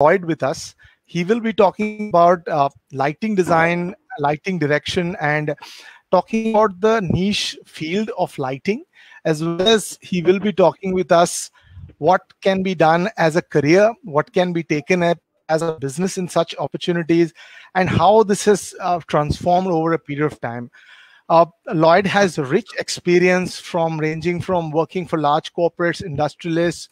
Lloyd with us. He will be talking about uh, lighting design, lighting direction, and talking about the niche field of lighting, as well as he will be talking with us what can be done as a career, what can be taken at as a business in such opportunities, and how this has uh, transformed over a period of time. Uh, Lloyd has rich experience from ranging from working for large corporates, industrialists,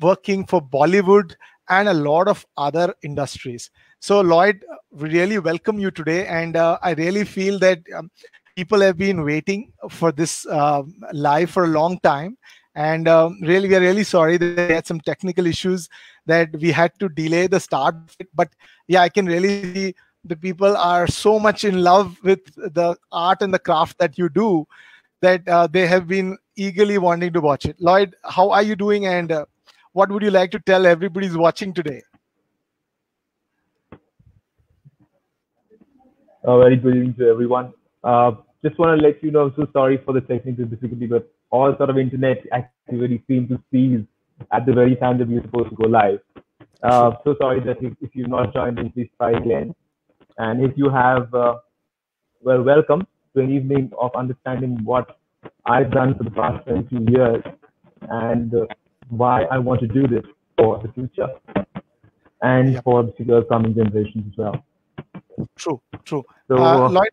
working for Bollywood, and a lot of other industries. So, Lloyd, we really welcome you today, and uh, I really feel that um, people have been waiting for this uh, live for a long time. And um, really, we are really sorry that we had some technical issues that we had to delay the start. But yeah, I can really see the people are so much in love with the art and the craft that you do that uh, they have been eagerly wanting to watch it. Lloyd, how are you doing? And uh, what would you like to tell everybody who's watching today? Uh, very good evening to everyone. Uh, just want to let you know, I'm so sorry for the technical difficulty, but all sort of internet activity seemed to cease at the very time that we were supposed to go live. Uh, so sorry that if, if you've not joined in, please try again. And if you have, uh, well, welcome to an evening of understanding what I've done for the past 22 years and uh, why I want to do this for the future and yeah. for the coming generations as well. True, true. So, uh, Lloyd,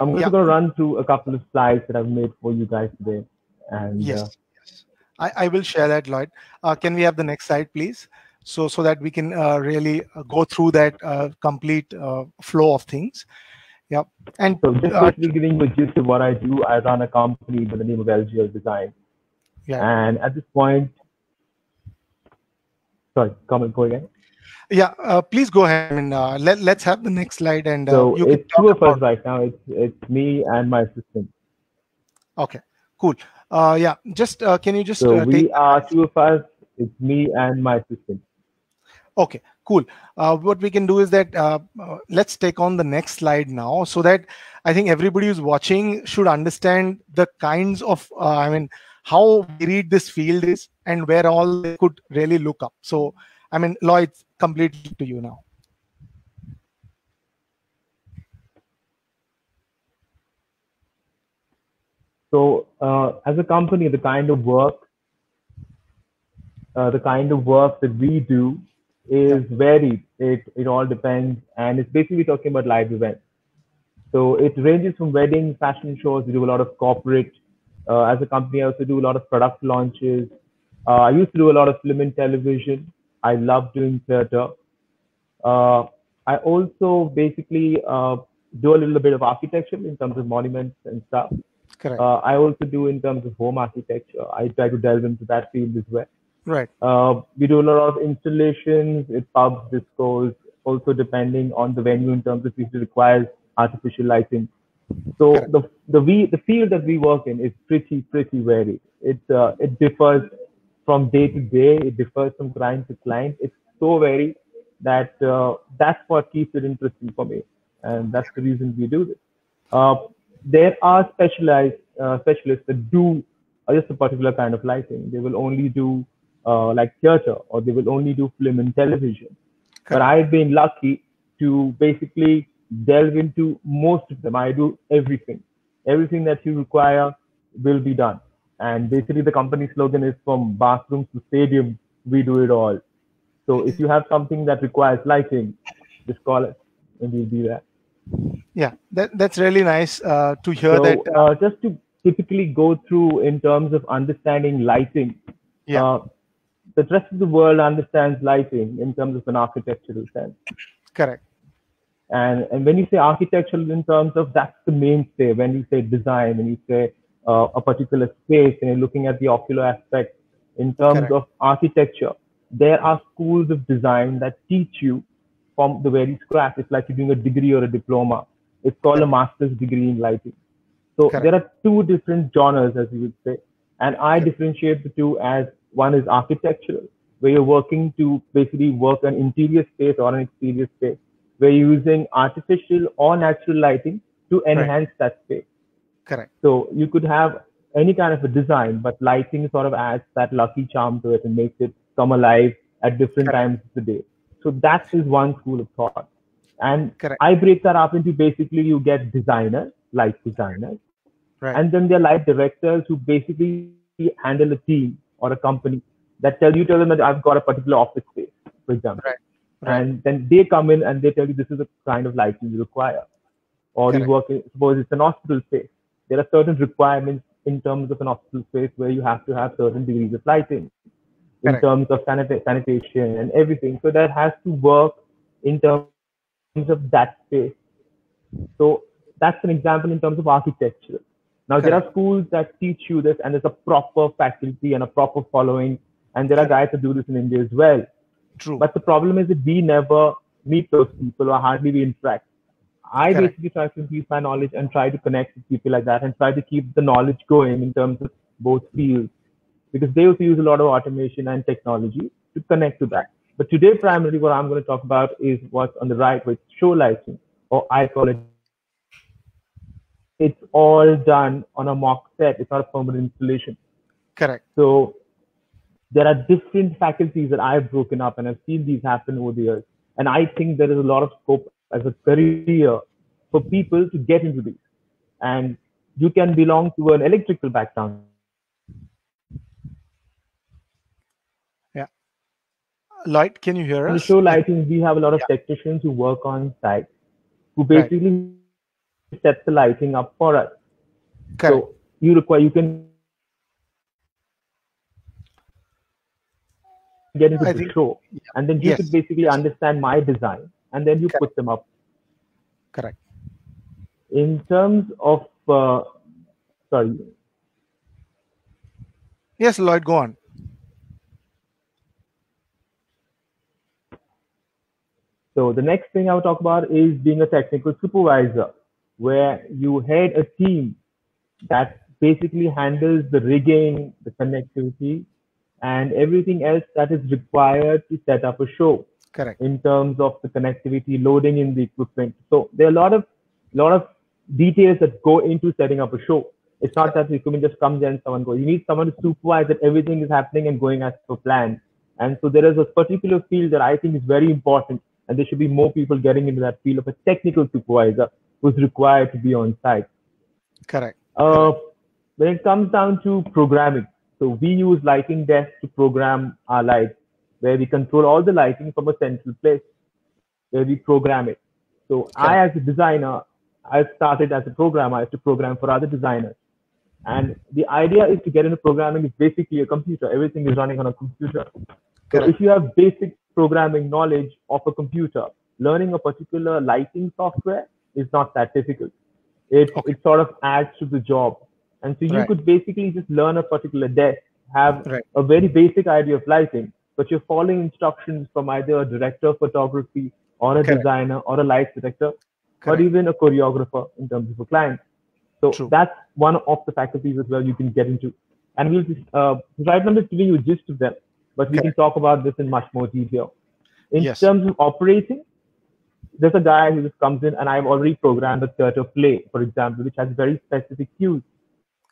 I'm yeah. going to run through a couple of slides that I've made for you guys today. And yes, uh, yes. I, I will share that, Lloyd. Uh, can we have the next slide, please? So, so that we can uh, really uh, go through that uh, complete uh, flow of things. Yeah. And so, just quickly giving you a gist of what I do, I run a company by the name of LGL Design. Yeah. And at this point, sorry, comment go again. Yeah, uh, please go ahead and uh, let let's have the next slide. And uh, so it's two of us right now. It's it's me and my assistant. Okay, cool. Uh, yeah, just uh, can you just so uh, we are two of us. It's me and my assistant. Okay, cool. Uh, what we can do is that uh, uh, let's take on the next slide now, so that I think everybody who's watching should understand the kinds of, uh, I mean, how varied this field is and where all they could really look up. So, I mean, Lloyd, completely to you now. So, uh, as a company, the kind of work, uh, the kind of work that we do is varied. It it all depends, and it's basically talking about live events. So it ranges from weddings, fashion shows. We do a lot of corporate. Uh, as a company, I also do a lot of product launches. Uh, I used to do a lot of film and television. I love doing theater. Uh, I also basically uh, do a little bit of architecture in terms of monuments and stuff. Correct. Uh, I also do in terms of home architecture. I try to delve into that field as well. Right. Uh, we do a lot of installations at pubs, discos, also depending on the venue in terms of if it requires artificial lighting. So Correct. the the we the field that we work in is pretty pretty varied. It uh, it differs from day to day. It differs from client to client. It's so varied that uh, that's what keeps it interesting for me, and that's the reason we do this. Uh, there are specialized uh, specialists that do just a particular kind of lighting. They will only do uh, like theater or they will only do film and television. But I've been lucky to basically delve into most of them. I do everything. Everything that you require will be done. And basically, the company slogan is from bathrooms to stadium, we do it all. So if you have something that requires lighting, just call it and we'll be there. Yeah, that, that's really nice uh, to hear so, that. Uh, uh, just to typically go through in terms of understanding lighting. Yeah. Uh, the rest of the world understands lighting in terms of an architectural sense. Correct. And and when you say architectural in terms of that's the mainstay. When you say design, when you say uh, a particular space, and you're looking at the ocular aspect in terms Correct. of architecture, there are schools of design that teach you from the very scratch. It's like you're doing a degree or a diploma. It's called Correct. a master's degree in lighting. So Correct. there are two different genres, as you would say, and I differentiate the two as one is architectural, where you're working to basically work an interior space or an exterior space, you're using artificial or natural lighting to enhance right. that space. Correct. So you could have any kind of a design, but lighting sort of adds that lucky charm to it and makes it come alive at different Correct. times of the day. So that is one school of thought. And Correct. I break that up into basically you get designers, light designers, Right. and then there are light directors who basically handle a team or a company that tell you tell them that I've got a particular office space, for example. Right. Right. And then they come in and they tell you this is the kind of lighting you require. Or Correct. you work in suppose it's an hospital space. There are certain requirements in terms of an hospital space where you have to have certain degrees of lighting in Correct. terms of sanita- sanitation and everything. So that has to work in terms of that space. So that's an example in terms of architecture. Now there are schools that teach you this, and there's a proper faculty and a proper following, and there are guys that do this in India as well. True. But the problem is that we never meet those people or hardly we interact. I Correct. basically try to increase my knowledge and try to connect with people like that and try to keep the knowledge going in terms of both fields because they also use a lot of automation and technology to connect to that. But today, primarily, what I'm going to talk about is what's on the right with show lighting, or I call it. It's all done on a mock set. It's not a permanent installation. Correct. So there are different faculties that I've broken up and I've seen these happen over the years. And I think there is a lot of scope as a career for people to get into these. And you can belong to an electrical background. Yeah. Light, can you hear us? In the show lighting, we have a lot of Yeah. technicians who work on site who Right. basically set the lighting up for us. Correct. So you require you can get into I the think- show, and then you Yes. could basically understand my design, and then you Correct. put them up. Correct. In terms of uh, sorry, Yes, Lloyd, go on. so the next thing I will talk about is being a technical supervisor, where you head a team that basically handles the rigging, the connectivity, and everything else that is required to set up a show. Correct. in terms of the connectivity, loading in the equipment. So there are a lot of lot of details that go into setting up a show. It's not that the equipment just comes in and someone goes. You need someone to supervise that everything is happening and going as per plan. And so there is a particular field that I think is very important, and there should be more people getting into that field of a technical supervisor who's required to be on site. Correct. Uh, when it comes down to programming, so we use lighting desk to program our lights, where we control all the lighting from a central place, where we program it. So I, as a designer, I started as a programmer. I have to program for other designers. And the idea is to get into programming is basically a computer. Everything is running on a computer. So if you have basic programming knowledge of a computer, learning a particular lighting software is not that difficult. It, Okay. it sort of adds to the job. And so you Right. could basically just learn a particular desk, have Right. a very basic idea of lighting, but you're following instructions from either a director of photography or a Correct. designer or a light director or even a choreographer in terms of a client. So True. that's one of the faculties as well you can get into. And we'll just, uh, right now just giving you a gist of them, but we can talk about this in much more detail. In Yes. terms of operating, there's a guy who just comes in and I've already programmed a theater play, for example, which has very specific cues.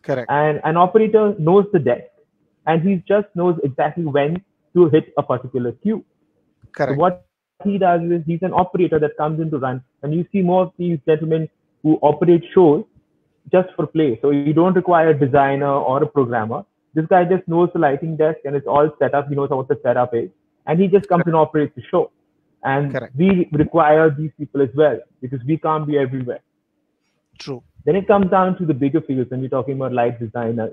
Correct. And an operator knows the desk and he just knows exactly when to hit a particular cue. So Correct. what he does is he's an operator that comes in to run. And you see more of these gentlemen who operate shows just for play. So you don't require a designer or a programmer. This guy just knows the lighting desk and it's all set up. He knows what the setup is. And he just comes and operates the show. And Correct. we require these people as well because we can't be everywhere. True. Then it comes down to the bigger fields when you're talking about light designers,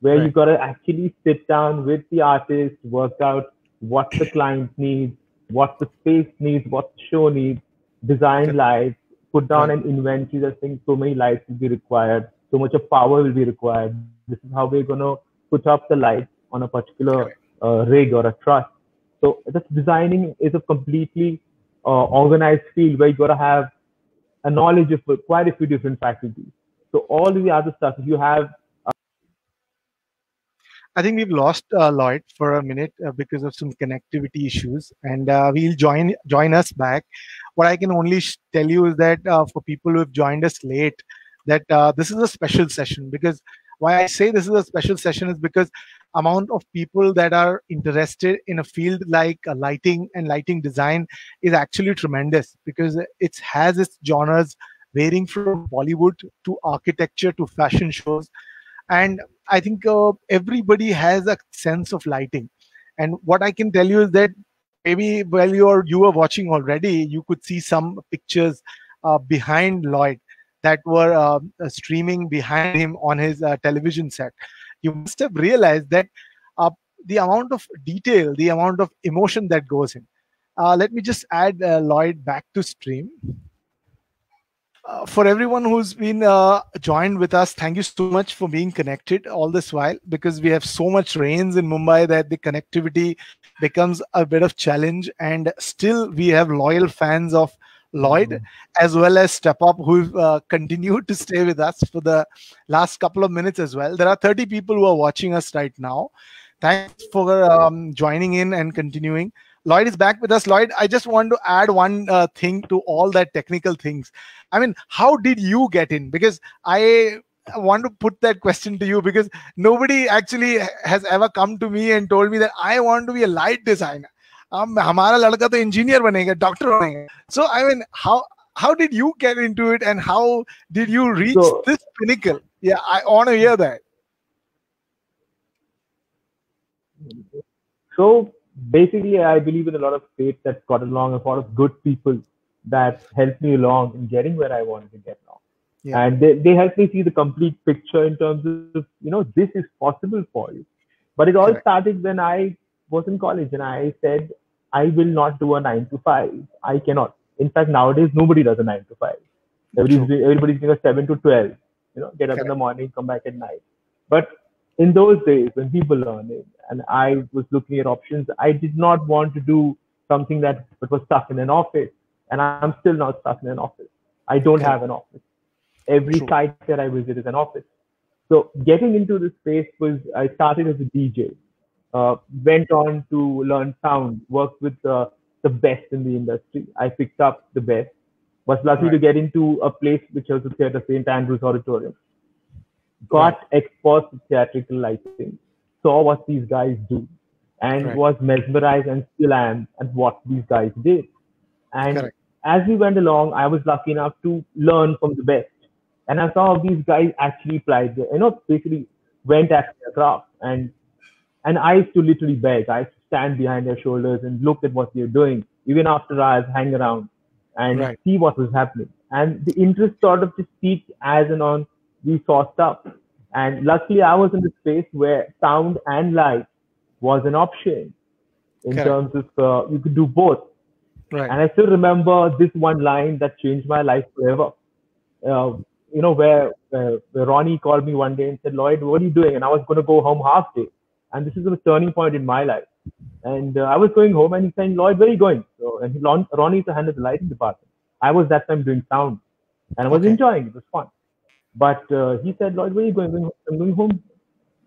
where Right. you've got to actually sit down with the artist, work out what the client needs, what the space needs, what the show needs, design lights, put down Right. an inventory that thinks so many lights will be required, so much of power will be required. This is how we're going to put up the lights on a particular uh, rig or a truss. So that's designing is a completely uh, organized field where you've got to have a knowledge of quite a few different faculties. So all the other stuff, if you have I think we've lost uh, Lloyd for a minute uh, because of some connectivity issues, and uh, we'll join join us back. What I can only sh- tell you is that uh, for people who have joined us late, that uh, this is a special session because why I say this is a special session is because amount of people that are interested in a field like uh, lighting and lighting design is actually tremendous because it has its genres varying from Bollywood to architecture to fashion shows. And I think uh, everybody has a sense of lighting. And what I can tell you is that maybe while you're you were watching already, you could see some pictures uh, behind Lloyd that were uh, streaming behind him on his uh, television set. You must have realized that uh, the amount of detail, the amount of emotion that goes in. Uh, let me just add uh, Lloyd back to stream. Uh, for everyone who's been joined with us, thank you so much for being connected all this while because we have so much rains in Mumbai that the connectivity becomes a bit of challenge. And still, we have loyal fans of Lloyd mm-hmm. as well as Step Up who uh, continued to stay with us for the last couple of minutes as well. There are 30 people who are watching us right now. Thanks for um, joining in and continuing. Lloyd is back with us. Lloyd, I just want to add one uh, thing to all that technical things. I mean, how did you get in? Because I want to put that question to you because nobody actually has ever come to me and told me that I want to be a light designer Um, हमारा लड़का तो engineer बनेगा doctor बनेगा so i mean how how did you get into it and how did you reach so, this pinnacle yeah i want to hear that so basically, I believe in a lot of faith that got along, a lot of good people that helped me along in getting where I wanted to get now. Yeah. And they, they helped me see the complete picture in terms of, you know, this is possible for you. But it all Correct. started when I was in college and I said, I will not do a nine to five. I cannot. In fact, nowadays, nobody does a nine to five. Everybody's, doing, everybody's doing a seven to 12, you know, get up Correct. in the morning, come back at night. But in those days when people learning and I was looking at options, I did not want to do something that, that was stuck in an office. And I'm still not stuck in an office. I don't have an office. Every True. site that I visit is an office. So getting into this space was I started as a DJ, uh, went on to learn sound, worked with uh, the best in the industry. I picked up the best. Was lucky right. to get into a place which was the theater, St. Andrews Auditorium got right. exposed to theatrical lighting, saw what these guys do, and right. was mesmerized and still am at what these guys did. And Correct. as we went along, I was lucky enough to learn from the best. And I saw these guys actually applied, you know, basically went at their craft. And and I used to literally beg. I used to stand behind their shoulders and look at what they're doing, even after hours, hang around and right. see what was happening. And the interest sort of just peaked as and on we saw stuff. And luckily, I was in the space where sound and light was an option in okay. terms of uh, you could do both. Right. And I still remember this one line that changed my life forever. Uh, you know, where, where, where Ronnie called me one day and said, Lloyd, what are you doing? And I was going to go home half day. And this is a turning point in my life. And uh, I was going home and he said, Lloyd, where are you going? So, and he, Ronnie used to handle the lighting department. I was that time doing sound and I was okay. enjoying it. It was fun. But uh, he said, Lloyd, where are you going? I'm going home.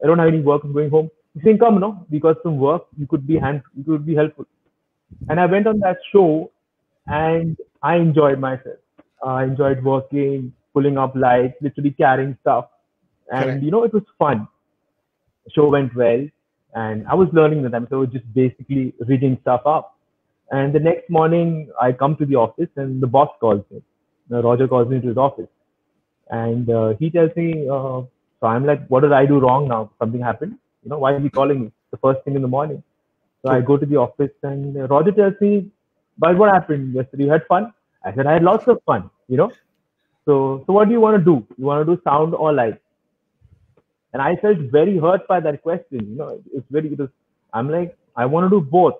I don't have any work. I'm going home. He said, come, no, because some work you could be hand, you could be helpful. And I went on that show, and I enjoyed myself. Uh, I enjoyed working, pulling up lights, literally carrying stuff, and Correct. you know it was fun. The show went well, and I was learning the time, so I was just basically reading stuff up. And the next morning, I come to the office, and the boss calls me. Roger calls me to his office and uh, he tells me, uh, so I'm like, what did I do wrong now? Something happened. You know, why is he calling me the first thing in the morning? So I go to the office and Roger tells me, but what happened yesterday? You had fun? I said, I had lots of fun, you know. So, so what do you want to do? You want to do sound or light? And I felt very hurt by that question. You know, it's very, was, I'm like, I want to do both.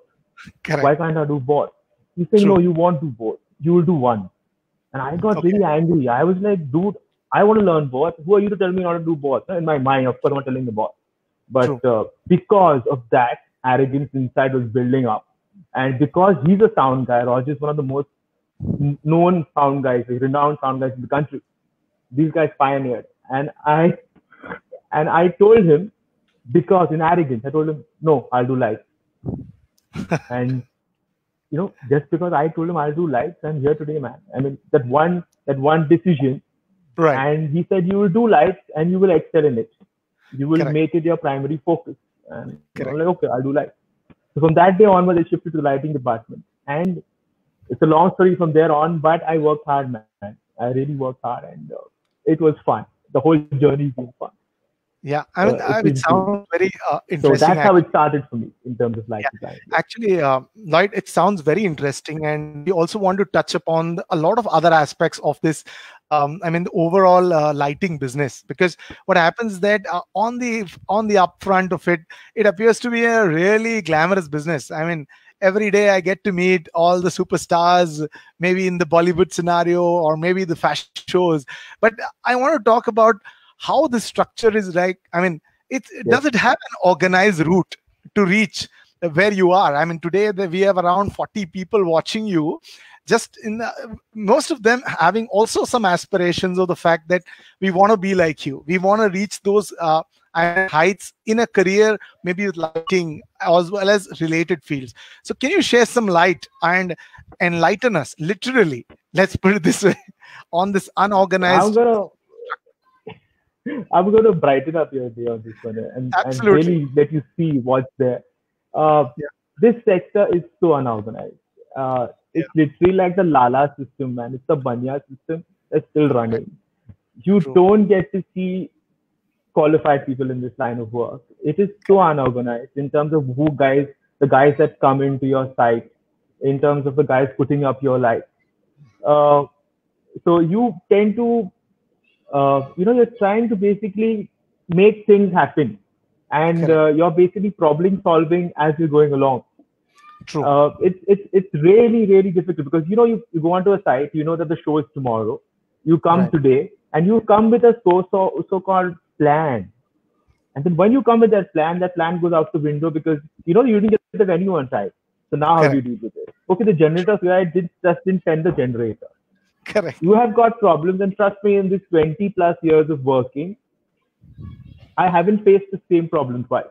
Correct. Why can't I do both? He said, no, you won't do both. You will do one. And I got okay. really angry. I was like, dude, I want to learn both. Who are you to tell me how to do both? In my mind, of course, I'm telling the boss. But uh, because of that, arrogance inside was building up. And because he's a sound guy, Roger is one of the most known sound guys, renowned sound guys in the country. These guys pioneered. And I and I told him, because in arrogance, I told him, no, I'll do lights. and you know, just because I told him I'll do lights, I'm here today, man. I mean, that one that one decision Right. And he said, you will do lights and you will excel in it. You will Correct. make it your primary focus. And I'm like, okay, I'll do lights. So from that day onward, I shifted to the lighting department. And it's a long story from there on, but I worked hard, man. I really worked hard, and uh, it was fun. The whole journey has been fun. Yeah, I mean, uh, I mean it sounds very uh, interesting. So that's how it started for me in terms of light yeah. design. Actually, uh, Lloyd, it sounds very interesting, and we also want to touch upon a lot of other aspects of this. Um, I mean, the overall uh, lighting business, because what happens that uh, on the on the upfront of it, it appears to be a really glamorous business. I mean, every day I get to meet all the superstars, maybe in the Bollywood scenario or maybe the fashion shows. But I want to talk about how the structure is like i mean it yes. does it have an organized route to reach where you are. I mean today we have around 40 people watching you. Just in the, most of them having also some aspirations of the fact that we want to be like you. We want to reach those uh, heights in a career maybe with lighting as well as related fields. So can you share some light and enlighten us literally? Let's put it this way on this unorganized I'm going to brighten up your day on this one and, and really let you see what's there. Uh, yeah. This sector is so unorganized. Uh, it's yeah. literally like the Lala system, man. It's the Banya system that's still running. You True. don't get to see qualified people in this line of work. It is so unorganized in terms of who guys, the guys that come into your site, in terms of the guys putting up your lights. Uh, so you tend to uh, you know, you're trying to basically make things happen, and uh, you're basically problem solving as you're going along. True. Uh, it's it's it's really really difficult because you know you, you go onto a site, you know that the show is tomorrow. You come right. today, and you come with a so so so called plan. And then when you come with that plan, that plan goes out the window because you know you didn't get the venue on time. So now Correct. how do you deal with it? Okay, the generator guy did just didn't send the generator. Correct. You have got problems, and trust me, in these 20 plus years of working, I haven't faced the same problem twice.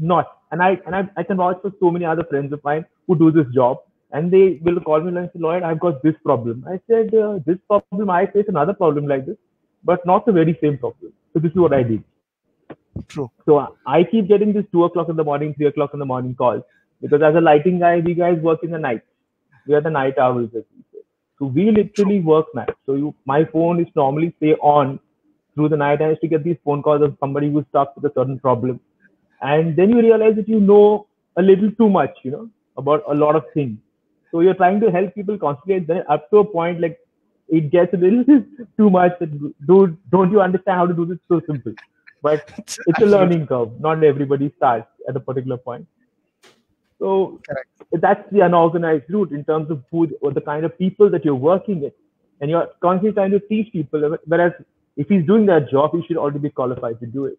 Not. And I and I, I can vouch for so many other friends of mine who do this job, and they will call me and say, Lloyd, I've got this problem. I said, uh, this problem, I face another problem like this, but not the very same problem. So this is what I did. True. So I keep getting this two o'clock in the morning, three o'clock in the morning calls because as a lighting guy, we guys work in the night. We are the night owls. So we literally work night. So you, my phone is normally stay on through the night. I used to get these phone calls of somebody who's stuck with a certain problem, and then you realize that you know a little too much, you know, about a lot of things. So you're trying to help people concentrate. Then up to a point, like it gets a little too much. That, dude, don't you understand how to do this so simple? But it's a learning curve. Not everybody starts at a particular point. So Correct. that's the unorganized route in terms of who or the kind of people that you're working with. And you're constantly trying to teach people. Whereas if he's doing that job, he should already be qualified to do it.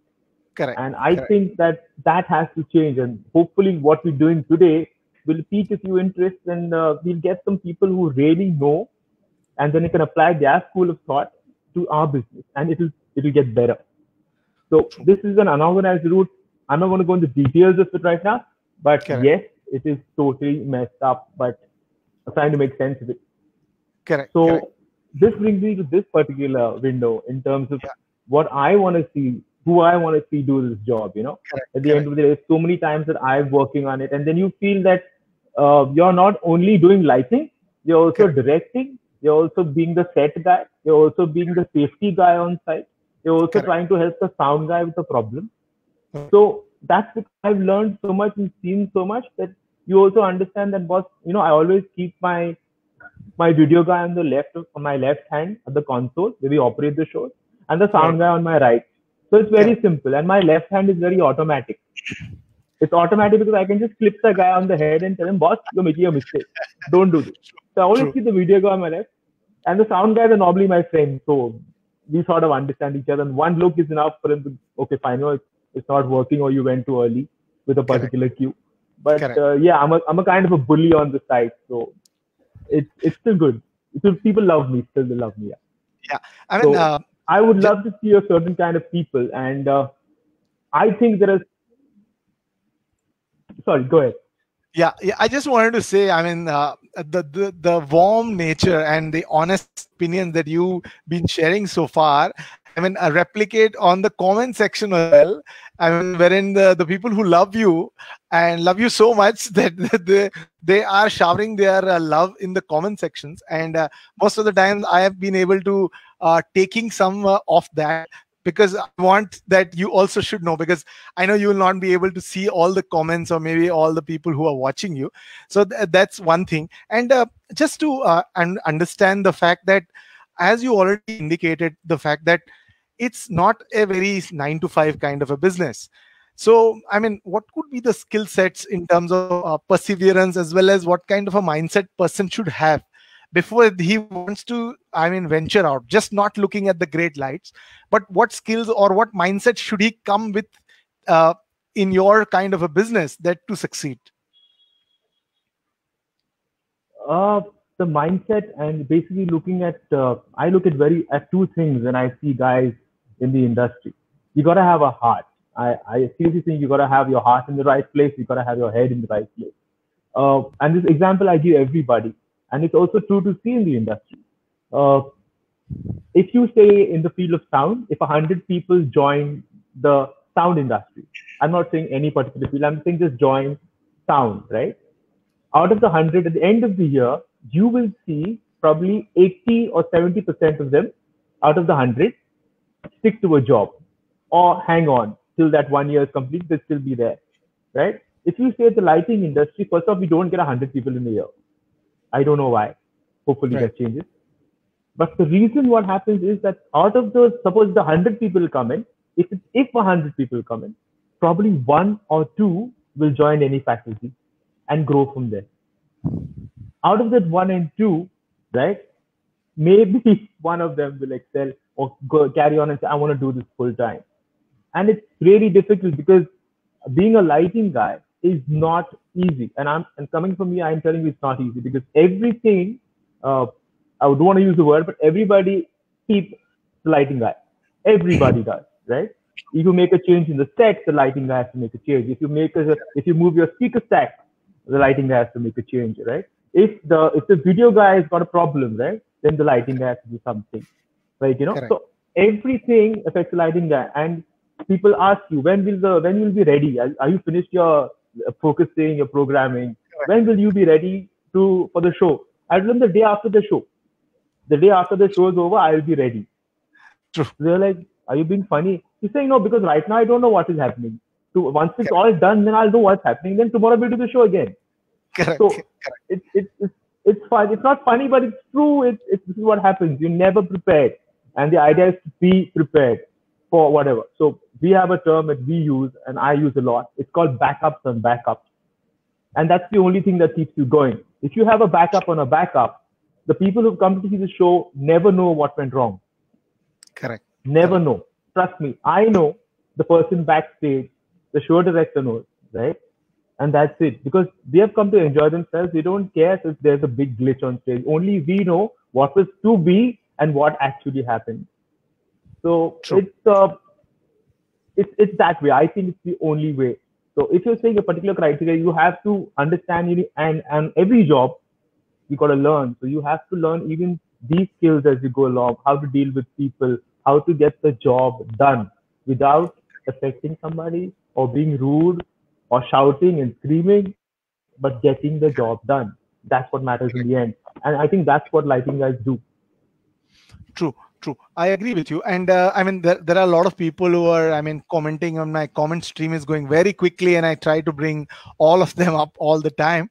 Correct. And I Correct. think that that has to change. And hopefully, what we're doing today will pique a few interests, and uh, we'll get some people who really know, and then you can apply their school of thought to our business, and it'll it'll get better. So this is an unorganized route. I'm not going to go into details of it right now, but Correct. yes, it is totally messed up, but I'm trying to make sense of it. Correct. So Correct. this brings me to this particular window in terms of yeah. what I want to see, who I want to see do this job. You know, Correct. at the end of the day, there's so many times that I'm working on it, and then you feel that uh, you're not only doing lighting, you're also directing, you're also being the set guy, you're also being the safety guy on site, you're also trying to help the sound guy with the problem. So that's because I've learned so much and seen so much that you also understand that boss, you know, I always keep my my video guy on the left on my left hand at the console where we operate the show and the sound guy on my right. So it's very yeah. simple. And my left hand is very automatic. It's automatic because I can just clip the guy on the head and tell him, boss, you're making a mistake. Don't do this. So I always True. keep the video guy on my left. And the sound guys are normally my friends. So we sort of understand each other. And one look is enough for him to, okay, fine, you know, it's not working or you went too early with a particular Correct. cue. But uh, yeah, I'm a I'm a kind of a bully on the site, so it's it's still good. Still, people love me. Still, they love me. Yeah. Yeah, I mean, so uh, I would love to see a certain kind of people, and uh, I think there is. Sorry, go ahead. Yeah, yeah. I just wanted to say, I mean, uh, the, the the warm nature and the honest opinion that you've been sharing so far I mean, uh, replicate on the comment section as well. I mean, wherein the, the people who love you and love you so much that they, they are showering their uh, love in the comment sections. And uh, most of the time, I have been able to uh, taking some uh, of that because I want that you also should know because I know you will not be able to see all the comments or maybe all the people who are watching you. So th- that's one thing. And uh, just to uh, un- understand the fact that, as you already indicated, the fact that it's not a very nine to five kind of a business. So, I mean, what could be the skill sets in terms of uh, perseverance as well as what kind of a mindset person should have before he wants to i mean venture out just not looking at the great lights but what skills or what mindset should he come with uh, in your kind of a business that to succeed uh, the mindset and basically looking at uh, i look at very at two things when i see guys in the industry you got to have a heart i i seriously think you got to have your heart in the right place you got to have your head in the right place uh, and this example i give everybody and it's also true to see in the industry. Uh, if you say in the field of sound, if 100 people join the sound industry, I'm not saying any particular field, I'm saying just join sound, right? Out of the 100, at the end of the year, you will see probably 80 or 70% of them out of the 100 stick to a job or hang on till that one year is complete, they'll still be there, right? If you say the lighting industry, first off, we don't get 100 people in a year. I don't know why. Hopefully right. that changes. But the reason what happens is that out of those, suppose the 100 people come in, if, if 100 people come in, probably one or two will join any faculty and grow from there. Out of that one and two, right, maybe one of them will excel or go carry on and say, I want to do this full time. And it's really difficult because being a lighting guy, is not easy. And I'm and coming from me, I'm telling you it's not easy because everything uh, I don't want to use the word, but everybody keeps the lighting guy. Everybody does, right? If you make a change in the set, the lighting guy has to make a change. If you make a if you move your speaker stack, the lighting guy has to make a change, right? If the if the video guy has got a problem, right, then the lighting guy has to do something. Like you know, Correct. so everything affects the lighting guy. And people ask you when will the when you will be ready? Are, are you finished your uh, focusing, your programming. When will you be ready to for the show? I told them the day after the show. The day after the show is over, I will be ready. True. They're like, "Are you being funny?" He's saying, "No, because right now I don't know what is happening. So once it's all done, then I'll know what's happening. Then tomorrow we'll do the show again." Correct. So Correct. It's, it's it's it's fun. It's not funny, but it's true. It's, it's this is what happens. You're never prepared, and the idea is to be prepared for whatever. So we have a term that we use and I use a lot. It's called backups and backups. And that's the only thing that keeps you going. If you have a backup on a backup, the people who come to see the show never know what went wrong. Correct. Never Correct. know. Trust me. I know the person backstage, the show director knows, right? And that's it. Because they have come to enjoy themselves. They don't care if there's a big glitch on stage. Only we know what was to be and what actually happened. So True. it's uh, it's it's that way. I think it's the only way. So if you're saying a particular criteria, you have to understand and and every job you got to learn. So you have to learn even these skills as you go along, how to deal with people, how to get the job done without affecting somebody or being rude or shouting and screaming, but getting the job done. That's what matters in the end. And I think that's what lighting guys do. True true. I agree with you. And uh, i mean there, there are a lot of people who are i mean commenting on my comment stream is going very quickly and i try to bring all of them up all the time.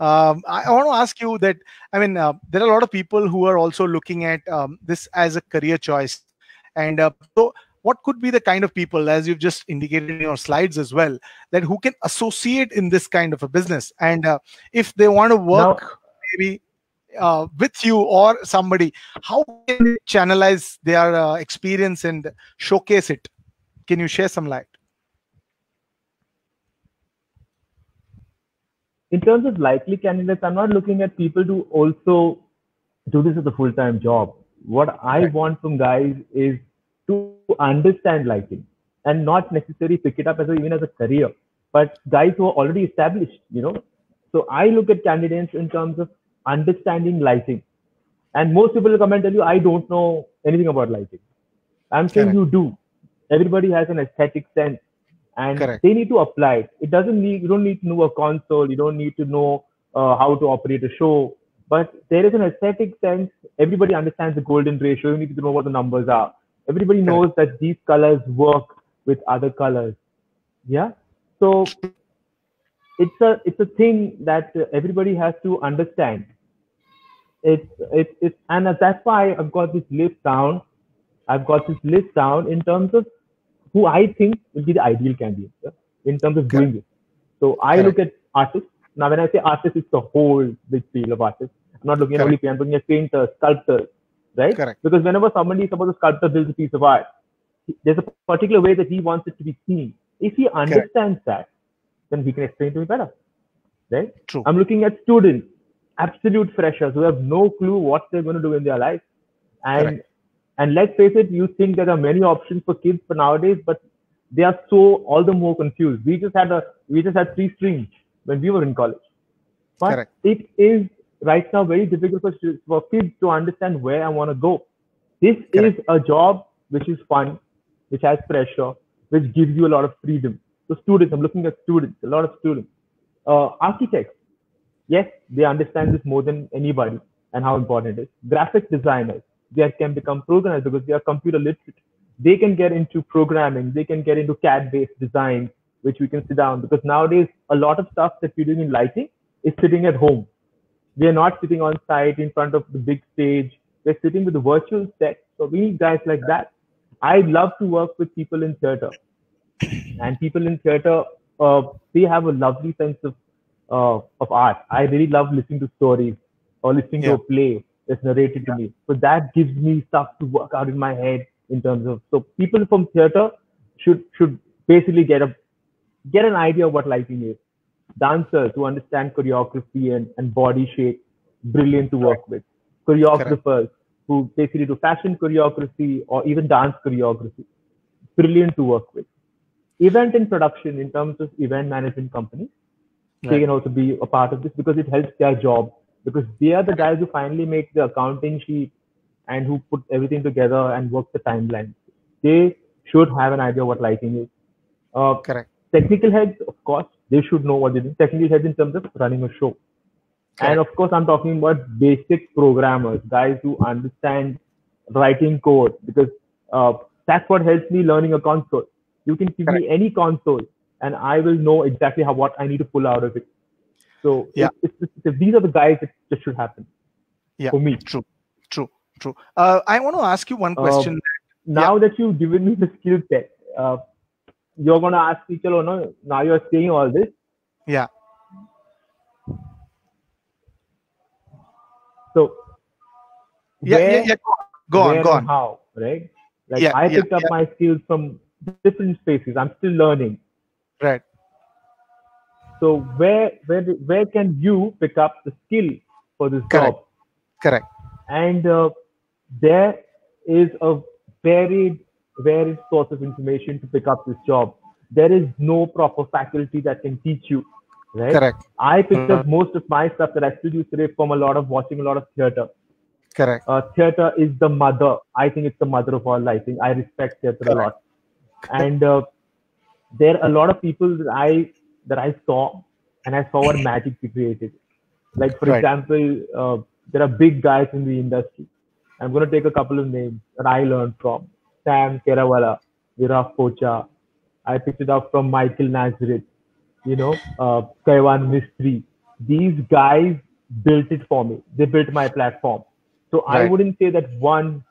Um, I, want to ask you that i mean uh, there are a lot of people who are also looking at um, this as a career choice. And uh, so what could be the kind of people as you've just indicated in your slides as well that who can associate in this kind of a business? And uh, if they want to work now, maybe uh, with you or somebody how can they channelize their uh, experience and showcase it? Can you share some light? In terms of likely candidates i'm not looking at people to also do this as a full-time job. What i right. want from guys is to understand lighting and not necessarily pick it up as a, even as a career but guys who are already established you know. So i look at candidates in terms of understanding lighting. And most people will come and tell you, I don't know anything about lighting. I'm saying Correct. you do. Everybody has an aesthetic sense, and Correct. they need to apply it. It doesn't need you don't need to know a console. You don't need to know uh, how to operate a show. But there is an aesthetic sense. Everybody understands the golden ratio. You need to know what the numbers are. Everybody knows that these colors work with other colors. Yeah. So it's a it's a thing that everybody has to understand. It's it's it's and that's why I've got this list down. I've got this list down in terms of who I think will be the ideal candidate yeah, in terms of doing this So I look at artists. Now, when I say artists, it's the whole big field of artists. I'm not looking at only paint, I'm looking at painters, sculptors, right? Correct. Because whenever somebody, suppose a sculptor builds a piece of art, there's a particular way that he wants it to be seen. If he understands that, then he can explain to me better, right? True. I'm looking at students, absolute freshers who have no clue what they're going to do in their life, and Correct. and let's face it, you think there are many options for kids for nowadays, but they are so all the more confused. We just had a we just had three streams when we were in college, but Correct. it is right now very difficult for, for kids to understand where I want to go. This Correct. is a job which is fun, which has pressure, which gives you a lot of freedom. So students, I'm looking at students, a lot of students, uh, architects. Yes, they understand this more than anybody and how important it is. Graphic designers, they can become programmers because they are computer literate. They can get into programming. They can get into CAD-based design, which we can sit down because nowadays a lot of stuff that we're doing in lighting is sitting at home. We are not sitting on site in front of the big stage. We're sitting with a virtual set. So we need guys like that. I love to work with people in theater, and people in theater, uh, they have a lovely sense of uh, of art. I really love listening to stories or listening to a play that's narrated to me. So that gives me stuff to work out in my head in terms of. So people from theater should should basically get a get an idea of what lighting is. Dancers who understand choreography and, and body shape, brilliant to work with. Choreographers who basically do fashion choreography or even dance choreography, brilliant to work with. Event in production in terms of event management companies, they can also be a part of this because it helps their job because they are the guys who finally make the accounting sheet and who put everything together and work the timeline. They should have an idea what lighting is. Uh, Correct. technical heads, of course, they should know what they do. Technical heads in terms of running a show. And of course, I'm talking about basic programmers, guys who understand writing code because uh, that's what helps me learning a console. You can give me any console, and I will know exactly how what I need to pull out of it. So Yeah. it's, it's, it's, these are the guys that just should happen Yeah. for me. True. True. True. Uh, I want to ask you one Uh, question. Now that you've given me the skill set, uh, you're gonna ask me, chalo, no, now you're saying all this. yeah. So Yeah. where- Yeah. Yeah. Go on. Go on. how, right? Like Yeah, I yeah, picked up yeah. my skills from different spaces. I'm still learning. Right. So where where where can you pick up the skill for this Correct. job? Correct. And uh, there is a varied varied source of information to pick up this job. There is no proper faculty that can teach you, right? Correct. I picked Mhm. up most of my stuff that I still use today from a lot of watching a lot of theater. Correct. uh, theater is the mother. I think it's the mother of all lighting. I respect theater a lot, and uh, there are a lot of people that I that I saw, and I saw what magic they created. Like for Right. example, uh, there are big guys in the industry. I'm going to take a couple of names that I learned from Sam Kerawala, Viraf Pocha. I picked it up from Michael Nazareth, you know, uh, Kaiwan Mistry. These guys built it for me. They built my platform. So I wouldn't say that one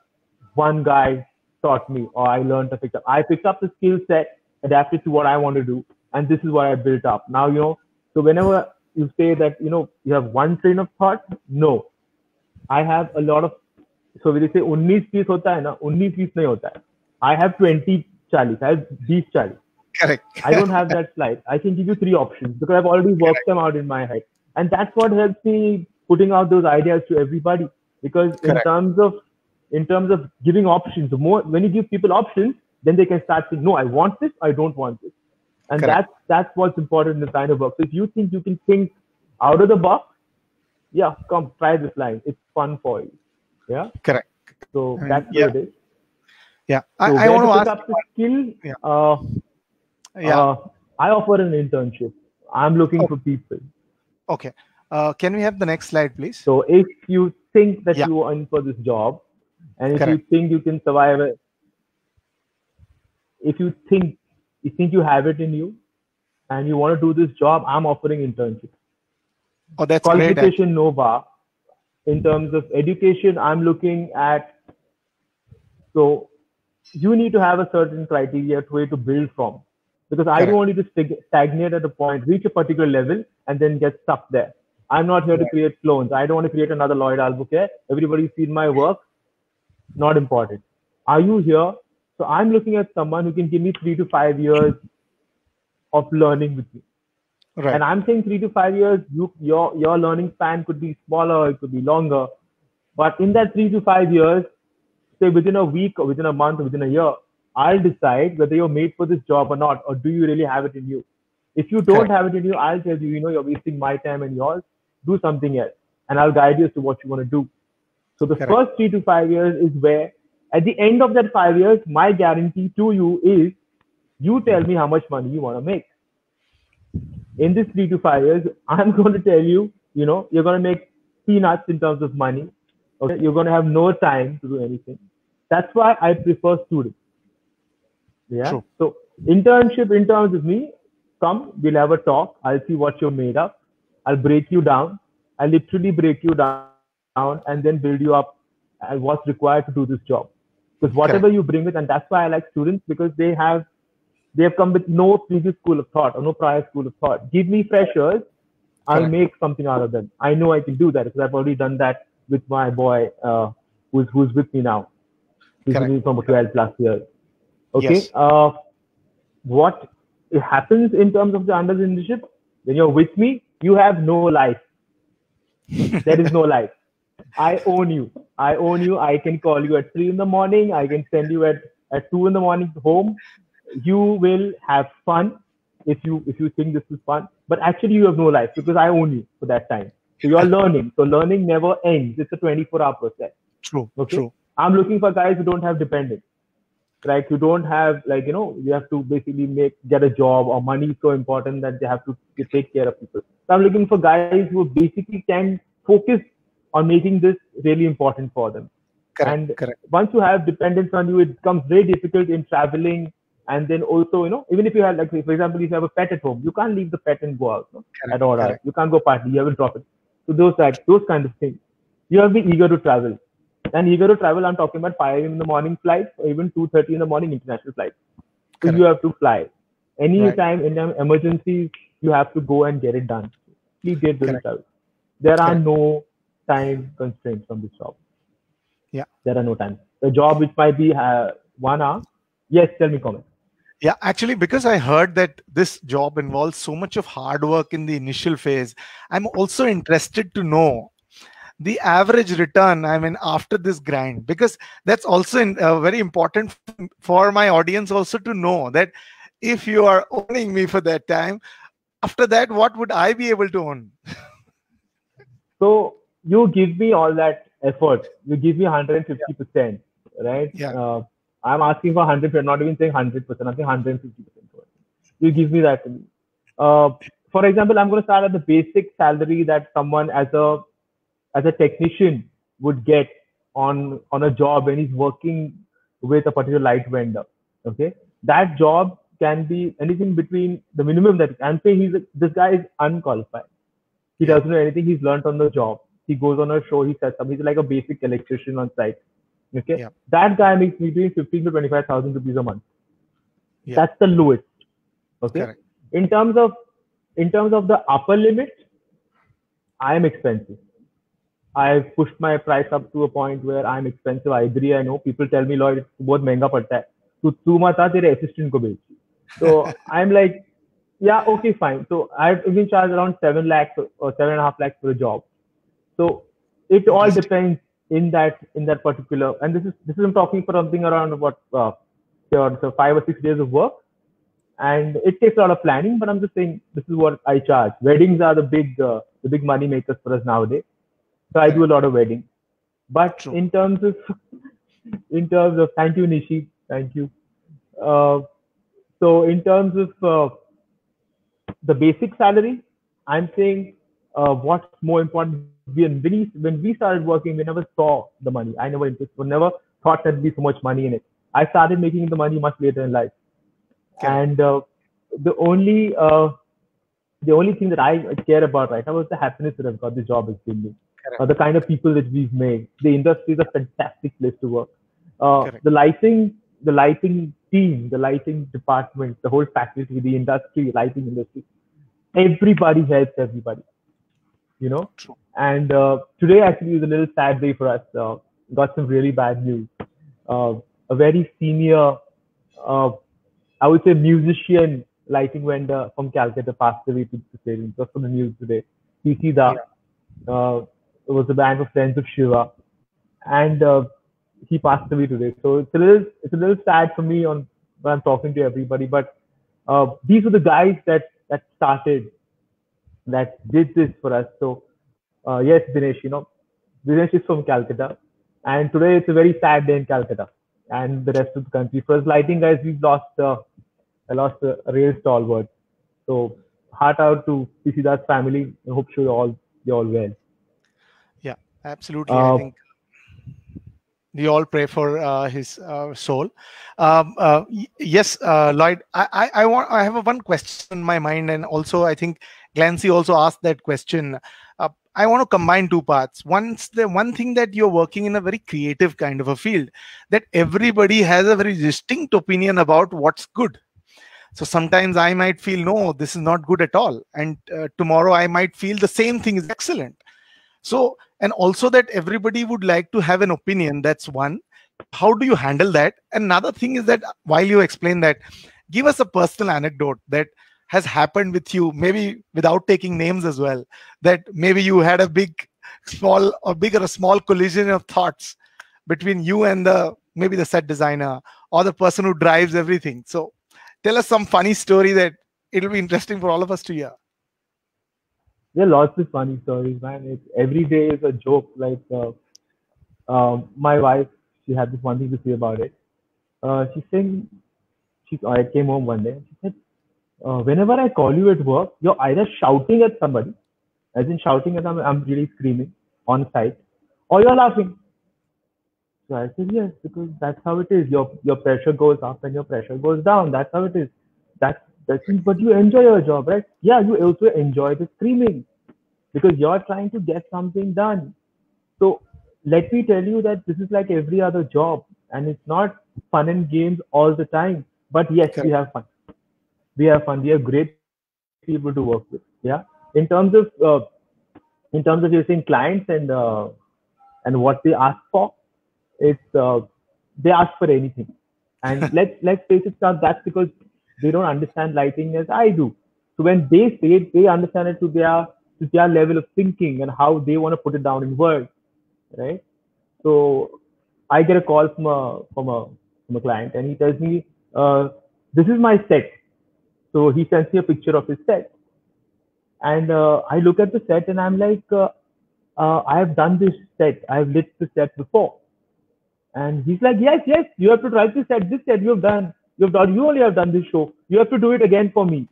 one guy taught me or I learned to pick up. I picked up the skill set adapted to what I want to do, and this is what I built up. Now, you know, so whenever you say that, you know, you have one train of thought, no. I have a lot of, so when they say 19 piece hota hai na, 19 piece nahi hota hai. I have 20 charlies, I have these charlies. Correct. I don't have that slide. I can give you three options because I've already worked Correct. them out in my head. And that's what helps me putting out those ideas to everybody. Because Correct. in terms of in terms of giving options, the more when you give people options, then they can start saying, No, I want this, I don't want this. And Correct. that's that's what's important in the kind of work. So if you think you can think out of the box, yeah, come try this line. It's fun for you. Yeah. Correct. So I mean, that's yeah. what it is. Yeah, I, So I where want to ask. up the skill. Yeah. Uh, Yeah, uh, I offer an internship. I'm looking Oh. for people. okay. Uh, can we have the next slide, please? So if you think that Yeah. you are in for this job, and if Correct. you think you can survive it, if you think you think you have it in you, and you want to do this job, I'm offering internship. Oh, that's great. Qualification Nova. In terms of education, I'm looking at. So you need to have a certain criteria to way to build from, because I Correct. don't want you to stagnate at a point, reach a particular level, and then get stuck there. I'm not here to create clones. I don't want to create another Lloyd Albuquerque. Everybody's seen my work. Not important. Are you here? So I'm looking at someone who can give me three to five years of learning with me. Right. And I'm saying three to five years, you, your your learning span could be smaller, it could be longer. But in that three to five years, say within a week or within a month or within a year, I'll decide whether you're made for this job or not, or do you really have it in you. If you don't Correct. have it in you, I'll tell you, you know, you're wasting my time and yours. Do something else, and I'll guide you as to what you want to do. So the Correct. first three to five years is where, at the end of that five years, my guarantee to you is, you tell me how much money you want to make in this three to five years, I'm going to tell you, you know, you're going to make peanuts in terms of money. Okay, you're going to have no time to do anything. That's why I prefer students. Yeah. True. So internship in terms of me, come, we'll have a talk. I'll see what you're made of. I'll break you down. I'll literally break you down and then build you up and what's required to do this job. Because whatever you bring with, and that's why I like students because they have they have come with no previous school of thought or no prior school of thought. Give me freshers, I'll Correct. make something out of them. I know I can do that because I've already done that with my boy uh, who's who's with me now. He's me for 12 plus years. Okay. Yes. Uh, what happens in terms of the understandship? When you're with me, you have no life. there is no life. I own you. I own you. I can call you at three in the morning. I can send you at, at two in the morning home. You will have fun if you if you think this is fun. But actually you have no life because I own you for that time. So you're learning. So learning never ends. It's a 24 hour process. True. Okay. True. I'm looking for guys who don't have dependents. Like you don't have like you know you have to basically make get a job or money is so important that they have to, to take care of people. So I'm looking for guys who basically can focus on making this really important for them. Correct. And Correct. once you have dependence on you, it becomes very difficult in traveling. And then also, you know, even if you have like for example, if you have a pet at home, you can't leave the pet and go out no? Correct. at all. Correct. You can't go party. You have to drop it. So those like those kind of things. You have to be eager to travel. And eager to travel, I'm talking about 5 in the morning flights or even 2.30 in the morning international flights. So you have to fly. Any Right. time in an emergencies, you have to go and get it done. Please get travel. There are no time constraints on this job. Yeah. There are no time. The job which might be uh, one hour. Yes, tell me comment. Yeah, actually, because I heard that this job involves so much of hard work in the initial phase, I'm also interested to know the average return. I mean, after this grind, because that's also in, uh, very important for my audience also to know that if you are owning me for that time, after that, what would I be able to own? So you give me all that effort. You give me 150%, right? Yeah. Uh, I'm asking for 100. I'm not even saying 100%. I'm saying 150%. You give me that. Uh, for example, I'm going to start at the basic salary that someone as a as a technician would get on on a job when he's working with a particular light vendor. Okay, that job can be anything between the minimum that I'm saying he's a, this guy is unqualified. He doesn't know anything. He's learned on the job. He goes on a show. He sets up. He's like a basic electrician on site. Okay, Yeah. that guy makes between fifteen to twenty-five thousand rupees a month. Yeah. That's the lowest. Okay, Correct. in terms of in terms of the upper limit, I am expensive. I've pushed my price up to a point where I'm expensive. I agree. I know people tell me, Lloyd, it's बहुत महंगा पड़ता है. तू तू मत आ तेरे assistant को भेज. So I'm like, yeah, okay, fine. So I've even charged around seven lakhs or seven and a half lakhs for a job. So it all depends in that in that particular. And this is this is I'm talking for something around what uh, so five or six days of work and it takes a lot of planning but i'm just saying this is what i charge weddings are the big uh, the big money makers for us nowadays so i do a lot of weddings but True. in terms of in terms of thank you nishi Thank you. Uh, so in terms of uh, the basic salary, I'm saying uh, what's more important. When we, when we started working, we never saw the money. I never interested, never thought there'd be so much money in it. I started making the money much later in life, okay. and uh, the only uh, the only thing that I care about right now is the happiness that I've got the job has given me, uh, the kind of people that we've made. The industry is a fantastic place to work. Uh, the lighting, the lighting team, the lighting department, the whole faculty, the industry, lighting industry, everybody helps everybody. You know, True. and uh, today actually is a little sad day for us. Uh, got some really bad news. Uh, a very senior, uh, I would say, musician lighting vendor from Calcutta passed away to the stadium. Just on the news today. PC Da. Yeah. Uh, was a band of Friends of Shiva, and uh, he passed away today. So it's a little it's a little sad for me on when I'm talking to everybody. But uh, these were the guys that that started, that did this for us. So uh, yes, Dinesh, you know, Dinesh is from Calcutta, and today it's a very sad day in Calcutta and the rest of the country. First lighting guys, we've lost uh, I lost a, real stalwart. So heart out to PC Das family. I hope you're all you're all well. Yeah, absolutely. Uh, I think we all pray for uh, his uh, soul. Um, uh, yes, uh, Lloyd. I, I, I, want. I have a one question in my mind, and also I think Glancy also asked that question. Uh, I want to combine two parts. Once the one thing that you're working in a very creative kind of a field, that everybody has a very distinct opinion about what's good. So sometimes I might feel no, this is not good at all, and uh, tomorrow I might feel the same thing is excellent. So and also that everybody would like to have an opinion. That's one. How do you handle that? Another thing is that while you explain that, give us a personal anecdote that has happened with you maybe without taking names as well that maybe you had a big small or big or a small collision of thoughts between you and the maybe the set designer or the person who drives everything. So tell us some funny story that it'll be interesting for all of us to hear. There are lots of funny stories man. It's every day is a joke. Like uh, uh, my wife she had this one thing to say about it. Uh, she's saying she i came home one day and she said uh, whenever I call you at work, you're either shouting at somebody, as in shouting at them, I'm really screaming on site, or you're laughing. So I said, yes, because that's how it is. Your your pressure goes up and your pressure goes down. That's how it is. That's that's but you enjoy your job, right? Yeah, you also enjoy the screaming because you're trying to get something done. So let me tell you that this is like every other job, and it's not fun and games all the time. But yes, okay. we have fun we have fun. We have great people to work with. Yeah. In terms of uh, in terms of using clients and uh, and what they ask for, it's uh, they ask for anything. And let's let's face it, sir, that's because they don't understand lighting as I do. So when they say it, they understand it to their to their level of thinking and how they want to put it down in words, right? So I get a call from a from a from a client and he tells me, uh, "This is my set. So he sends me a picture of his set. And uh, I look at the set and I'm like, uh, uh, I have done this set. I have lit the set before. And he's like, yes, yes, you have to try to set this set you have done. You have done, you only have done this show. You have to do it again for me.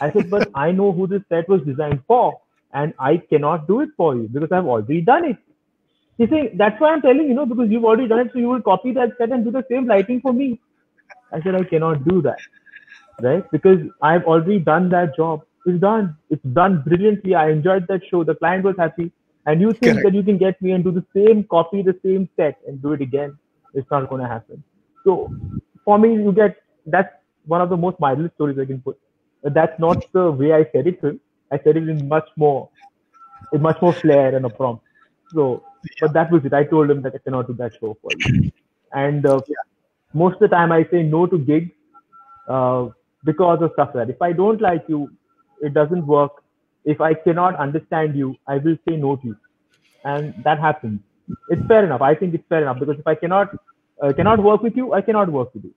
I said, but I know who this set was designed for and I cannot do it for you because I've already done it. He's saying, that's why I'm telling you, know, because you've already done it. So you will copy that set and do the same lighting for me. I said, I cannot do that right? Because I've already done that job. It's done. It's done brilliantly. I enjoyed that show. The client was happy. And you think Correct. that you can get me and do the same copy, the same set, and do it again? It's not going to happen. So for me, you get that's one of the most mindless stories I can put. But that's not the way I said it to him. I said it in much more, in much more flair and a prompt. So, but that was it. I told him that I cannot do that show for you. And uh, most of the time, I say no to gigs uh, because of stuff like that. If I don't like you, it doesn't work. If I cannot understand you, I will say no to you, and that happens. It's fair enough. I think it's fair enough because if I cannot uh, cannot work with you, I cannot work with you.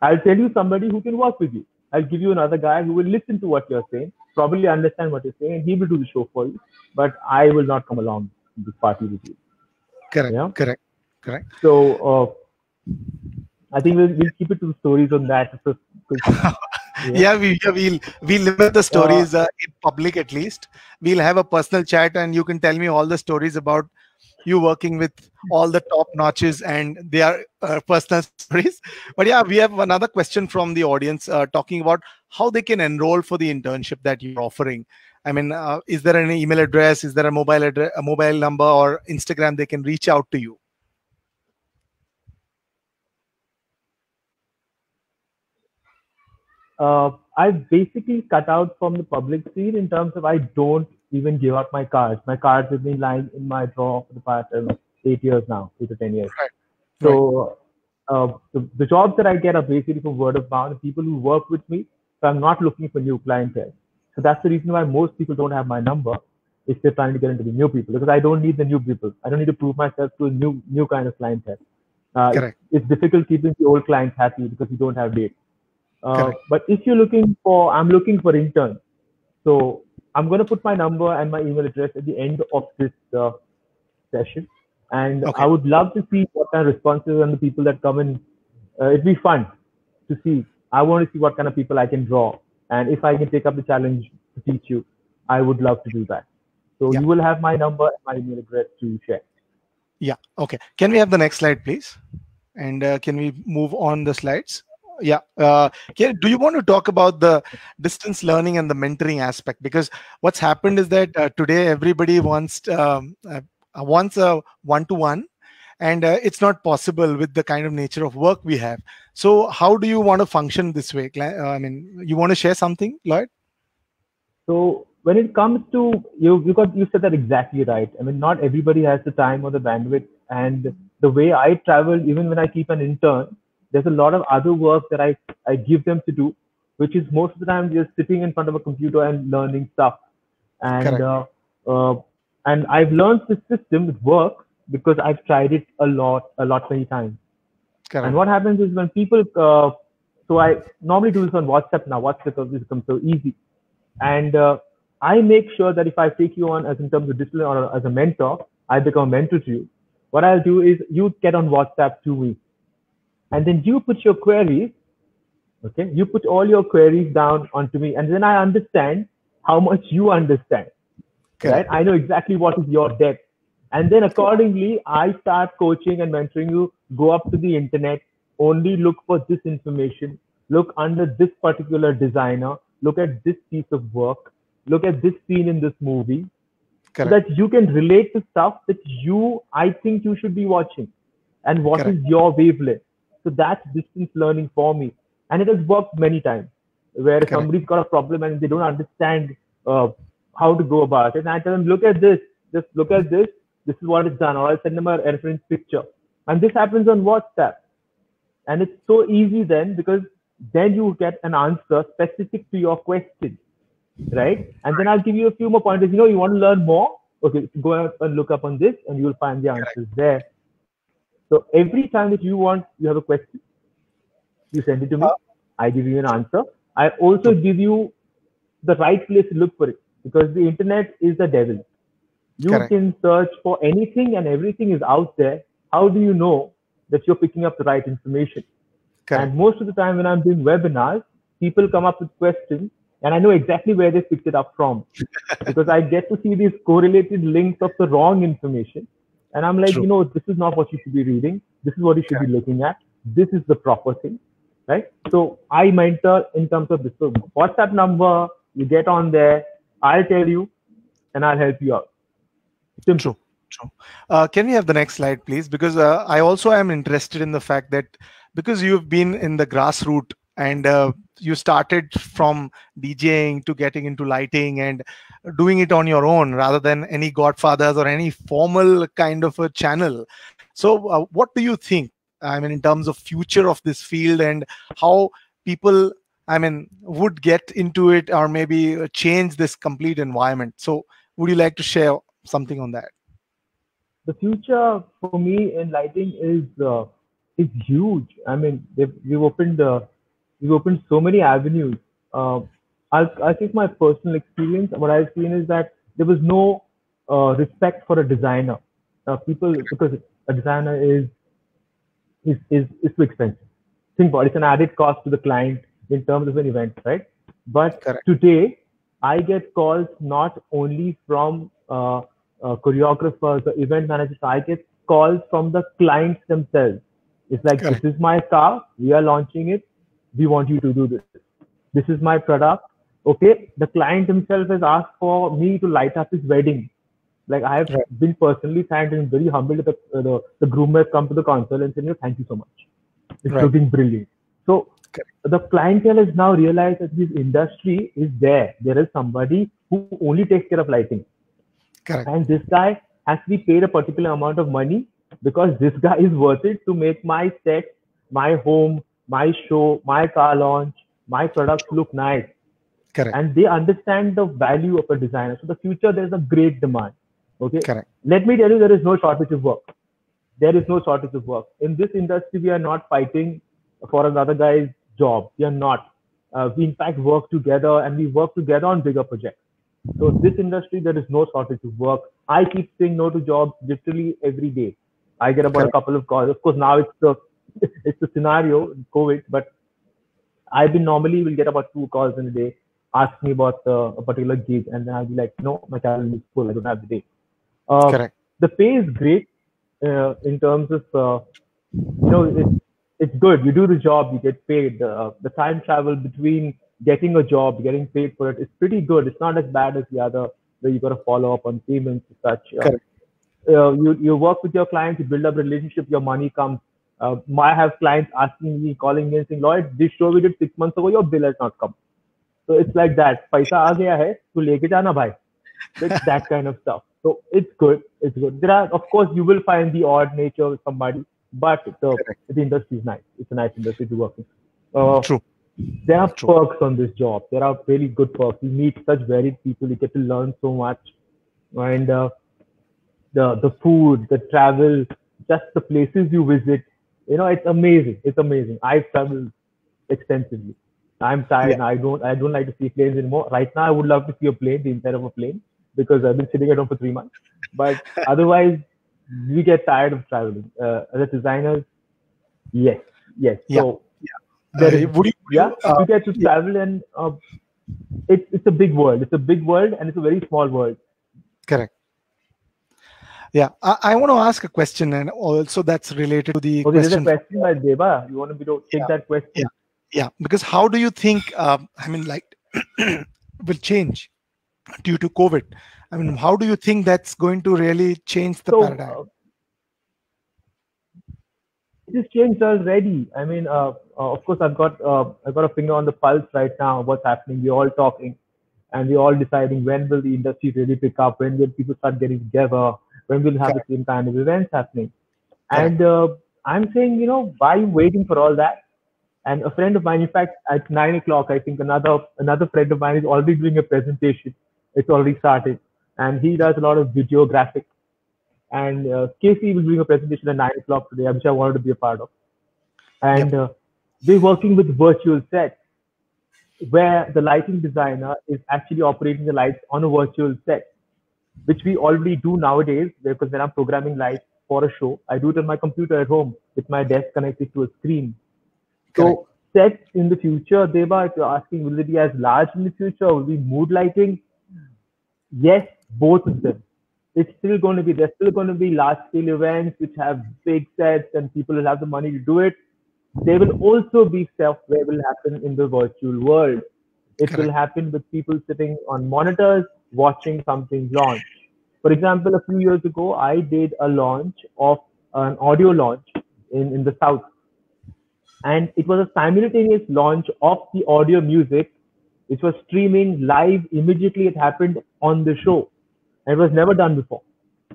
I'll tell you somebody who can work with you. I'll give you another guy who will listen to what you're saying, probably understand what you're saying, and he will do the show for you. But I will not come along to this party with you. Correct. Yeah? Correct. Correct. So, uh, I think we'll, we'll keep it to the stories on that. So, yeah. yeah, we we'll we limit the stories uh, in public at least. We'll have a personal chat, and you can tell me all the stories about you working with all the top notches and their uh, personal stories. But yeah, we have another question from the audience uh, talking about how they can enroll for the internship that you're offering. I mean, uh, is there an email address? Is there a mobile address, a mobile number, or Instagram they can reach out to you? Uh, I've basically cut out from the public scene in terms of I don't even give out my cards. My cards have been lying in my drawer for the past uh, eight years now, eight to ten years. Right. So uh, the, the, jobs that I get are basically for word of mouth. People who work with me, so I'm not looking for new clientele. So that's the reason why most people don't have my number. If they're trying to get into the new people, because I don't need the new people. I don't need to prove myself to a new new kind of clientele. Uh, Correct. It's, it's difficult keeping the old clients happy because you don't have dates. Uh, but if you're looking for, I'm looking for interns. So I'm going to put my number and my email address at the end of this uh, session. And okay. I would love to see what kind of responses and the people that come in. Uh, it'd be fun to see. I want to see what kind of people I can draw. And if I can take up the challenge to teach you, I would love to do that. So yeah. you will have my number and my email address to share. Yeah. Okay. Can we have the next slide, please? And uh, can we move on the slides? Yeah uh, do you want to talk about the distance learning and the mentoring aspect? Because what's happened is that uh, today everybody wants um, uh, wants a one-to-one and uh, it's not possible with the kind of nature of work we have. So how do you want to function this way? Uh, i mean you want to share something lloyd? So when it comes to you got you said that exactly right. I mean not everybody has the time or the bandwidth and the way i travel even when i keep an intern there's a lot of other work that I, I give them to do, which is most of the time just sitting in front of a computer and learning stuff. And uh, uh, and I've learned this system, it works because I've tried it a lot, a lot many times. Correct. And what happens is when people, uh, so I normally do this on WhatsApp now. WhatsApp has become so easy, and uh, I make sure that if I take you on as in terms of discipline or as a mentor, I become a mentor to you. What I'll do is you get on WhatsApp to me and then you put your queries okay you put all your queries down onto me and then i understand how much you understand okay. right i know exactly what is your depth and then accordingly i start coaching and mentoring you go up to the internet only look for this information look under this particular designer look at this piece of work look at this scene in this movie Correct. so that you can relate to stuff that you i think you should be watching and what Correct. is your wavelength so that's distance learning for me. And it has worked many times where somebody's got a problem and they don't understand uh, how to go about it. And I tell them, look at this, just look at this, this is what is done. Or I'll send them a reference picture. And this happens on WhatsApp. And it's so easy then because then you get an answer specific to your question, right? And then I'll give you a few more pointers. You know, you want to learn more? Okay, go out and look up on this and you will find the answers there. So every time that you want, you have a question, you send it to me. Uh-huh. I give you an answer. I also give you the right place to look for it because the internet is the devil. You Correct. can search for anything and everything is out there. How do you know that you're picking up the right information? Correct. And most of the time when I'm doing webinars, people come up with questions and I know exactly where they picked it up from because I get to see these correlated links of the wrong information and I'm like, True. you know, this is not what you should be reading. This is what you should yeah. be looking at. This is the proper thing, right? So I mentor in terms of this. So WhatsApp number, you get on there. I'll tell you, and I'll help you out. Simple. True. True. Uh, can we have the next slide, please? Because uh, I also am interested in the fact that because you've been in the grassroots and uh, you started from DJing to getting into lighting and doing it on your own rather than any godfathers or any formal kind of a channel. So, uh, what do you think? I mean, in terms of future of this field and how people, I mean, would get into it or maybe change this complete environment. So, would you like to share something on that? The future for me in lighting is uh, is huge. I mean, we've opened uh, we've opened so many avenues. Uh, I'll, I'll take my personal experience. What I've seen is that there was no uh, respect for a designer. Uh, people, because a designer is, is, is, is too expensive. think about it, it's an added cost to the client in terms of an event, right? But Correct. today, I get calls not only from uh, uh, choreographers or event managers, I get calls from the clients themselves. It's like, Correct. this is my car, we are launching it, we want you to do this. This is my product. Okay, the client himself has asked for me to light up his wedding. Like I have Right. been personally thanked and very humbled that the, uh, the, the groom has come to the console and said, "You thank you so much. It's Right. looking brilliant. So Correct. the clientele has now realized that this industry is there. There is somebody who only takes care of lighting. Correct. And this guy has to be paid a particular amount of money because this guy is worth it to make my set, my home, my show, my car launch, my products look nice. Correct. And they understand the value of a designer. So the future there's a great demand. Okay. Correct. Let me tell you, there is no shortage of work. There is no shortage of work. In this industry, we are not fighting for another guy's job. We are not. Uh, we in fact work together and we work together on bigger projects. So this industry, there is no shortage of work. I keep saying no to jobs literally every day. I get about Correct. a couple of calls. Of course, now it's the it's the scenario COVID, but I've been normally will get about two calls in a day, ask me about uh, a particular gig, and then I'll be like, no, my calendar is full. I don't have the day. Uh, Correct. the pay is great uh, in terms of uh, you know it's it's good. You do the job, you get paid. Uh, the time travel between getting a job, getting paid for it is pretty good. It's not as bad as the other where you got to follow up on payments and such. Uh, Correct. uh, you you work with your clients, you build up a relationship, your money comes. Uh, I have clients asking me, calling me and saying, Lloyd, this show we did six months ago, your bill has not come. So it's like that. Paisa aa gaya hai, tu leke jana bhai. It's that kind of stuff. So it's good. It's good. There are, of course, you will find the odd nature of somebody, but the, the industry is nice. It's a nice industry to work in. Uh, True. there are True. perks on this job. There are really good perks. You meet such varied people. You get to learn so much, and uh, the the food, the travel, just the places you visit. You know, it's amazing. It's amazing. I've traveled extensively. I'm tired. and I don't. I don't like to see planes anymore. Right now, I would love to see a plane, the inside of a plane, because I've been sitting at home for three months. But otherwise, we get tired of traveling. Uh, as a designers, yes, yes. Yeah. So Uh, there is- would you, yeah, uh, you get to travel and uh, it's it's a big world. It's a big world and it's a very small world. correct. Yeah, I, I want to ask a question, and also that's related to the Okay, there's a question. question by Deva. You want me to take Yeah. that question? Yeah. Yeah, because how do you think? Um, I mean, like, will change due to COVID? I mean, how do you think that's going to really change the so paradigm? uh, it has changed already. I mean, uh, uh, of course, I've got uh, I've got a finger on the pulse right now. What's happening? We're all talking, and we're all deciding when will the industry really pick up? When will people start getting together? When we'll have the same kind of events happening? And uh, I'm saying, you know, why are you waiting for all that? And a friend of mine, in fact, at nine o'clock, I think another another friend of mine is already doing a presentation. It's already started, and he does a lot of video graphics. And uh, Casey was doing a presentation at nine o'clock today, which I wanted to be a part of. And uh, we're working with virtual sets, where the lighting designer is actually operating the lights on a virtual set, which we already do nowadays. Because when I'm programming lights for a show, I do it on my computer at home with my desk connected to a screen. So sets in the future, Deva, if you're asking, will they be as large in the future or will be mood lighting? Yes, both of them. It's still going to be, there's still going to be large scale events which have big sets and people will have the money to do it. There will also be stuff where will happen in the virtual world. It will happen with people sitting on monitors watching something launch. For example, a few years ago, I did a launch of an audio launch in, in the South. And it was a simultaneous launch of the audio music which was streaming live immediately it happened on the show. And it was never done before.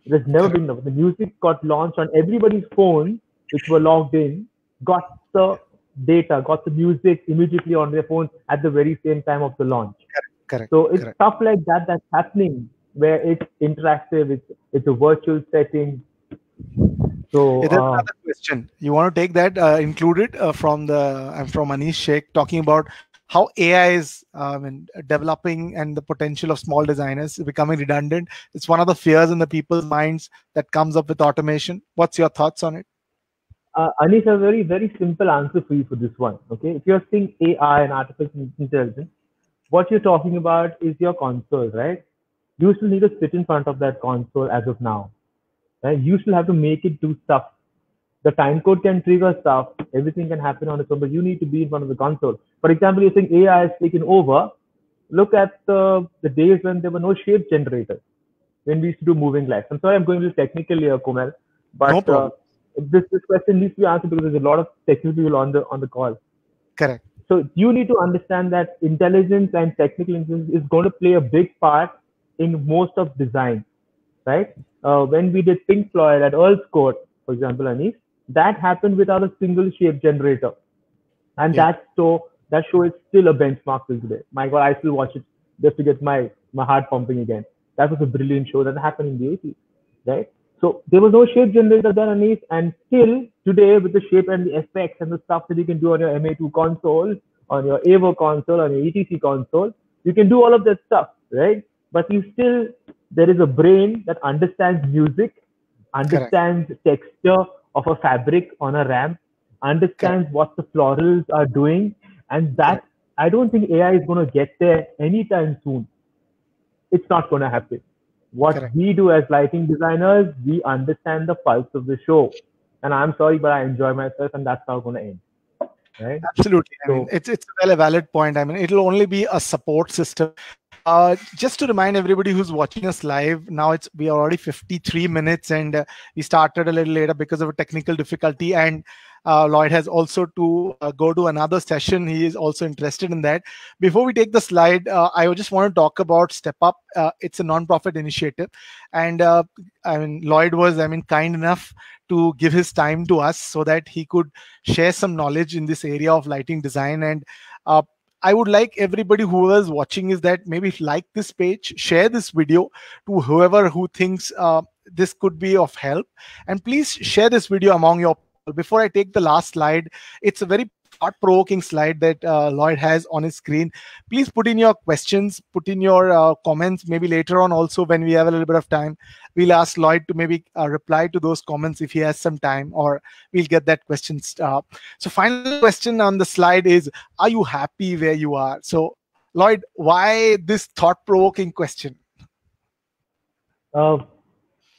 It has never been done. The music got launched on everybody's phone which were logged in got the data got the music immediately on their phone at the very same time of the launch Correct. so it's correct. stuff like that that's happening where it's interactive it's it's a virtual setting so Yeah, uh, another question. You want to take that uh, included uh, from the I'm from Anish Sheikh talking about how AI is um, and developing and the potential of small designers becoming redundant. It's one of the fears in the people's minds that comes up with automation. What's your thoughts on it? uh, Anis, a very, very simple answer for you for this one. Okay. If you're seeing AI and artificial intelligence, what you're talking about is your console, right? You still need to sit in front of that console as of now. Right? You still have to make it do stuff. The time code can trigger stuff. Everything can happen on its own, but you need to be in front of the console. For example, you're saying AI has taken over. Look at the, the days when there were no shape generators, when we used to do moving lights. I'm sorry, I'm going to be technical here, Kumar, but No uh, this this question needs to be answered because there's a lot of technical people on the on the call. Correct. So you need to understand that intelligence and technical intelligence is going to play a big part in most of design, right? Uh, when we did Pink Floyd at Earl's Court, for example, Anis, that happened without a single shape generator, and Yeah. that so that show is still a benchmark till today. My God, I still watch it just to get my my heart pumping again. That was a brilliant show that happened in the 80s, right? So there was no shape generator then, Anis, and still today with the shape and the effects and the stuff that you can do on your MA2 console, on your Avo console, on your ETC console, you can do all of that stuff, right? But you still there is a brain that understands music, understands texture of a fabric on a ramp, understands what the florals are doing, and that I don't think AI is going to get there anytime soon. It's not going to happen. What Correct. we do as lighting designers, we understand the pulse of the show. And I'm sorry, but I enjoy myself, and that's how it's going to end. Right? Absolutely. I mean, So- it's it's a valid point. I mean, it'll only be a support system. Uh, just to remind everybody who's watching us live, now it's we are already 53 minutes, and uh, we started a little later because of a technical difficulty. And uh, Lloyd has also to uh, go to another session. He is also interested in that. Before we take the slide, uh, I just want to talk about Step Up. Uh, it's a non-profit initiative, and uh, I mean, Lloyd was, I mean, kind enough to give his time to us so that he could share some knowledge in this area of lighting design and uh, i would like everybody who is watching is that maybe like this page share this video to whoever who thinks this could be of help and please share this video among your. Before i take the last slide it's a very thought-provoking slide that uh, lloyd has on his screen. Please put in your questions put in your uh, comments. Maybe later on also when we have a little bit of time we'll ask lloyd to maybe uh, reply to those comments if he has some time or we'll get that question uh, so final question on the slide is are you happy where you are? So lloyd why this thought-provoking question? Uh,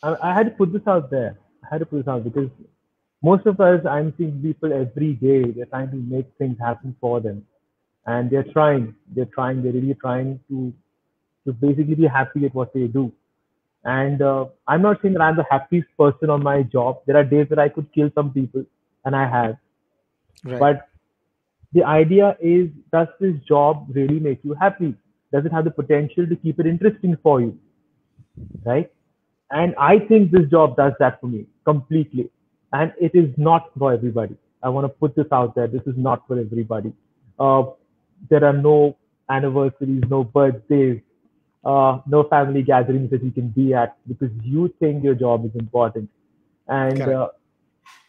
I, I had to put this out there. I had to put this out because most of us, I'm seeing people every day. They're trying to make things happen for them, and they're trying. They're trying. They're really trying to to basically be happy at what they do. And uh, I'm not saying that I'm the happiest person on my job. There are days that I could kill some people, and I have. right But the idea is, does this job really make you happy? Does it have the potential to keep it interesting for you? Right? And I think this job does that for me completely. And it is not for everybody. I want to put this out there. This is not for everybody. Uh, there are no anniversaries, no birthdays, uh, no family gatherings that you can be at because you think your job is important. And uh,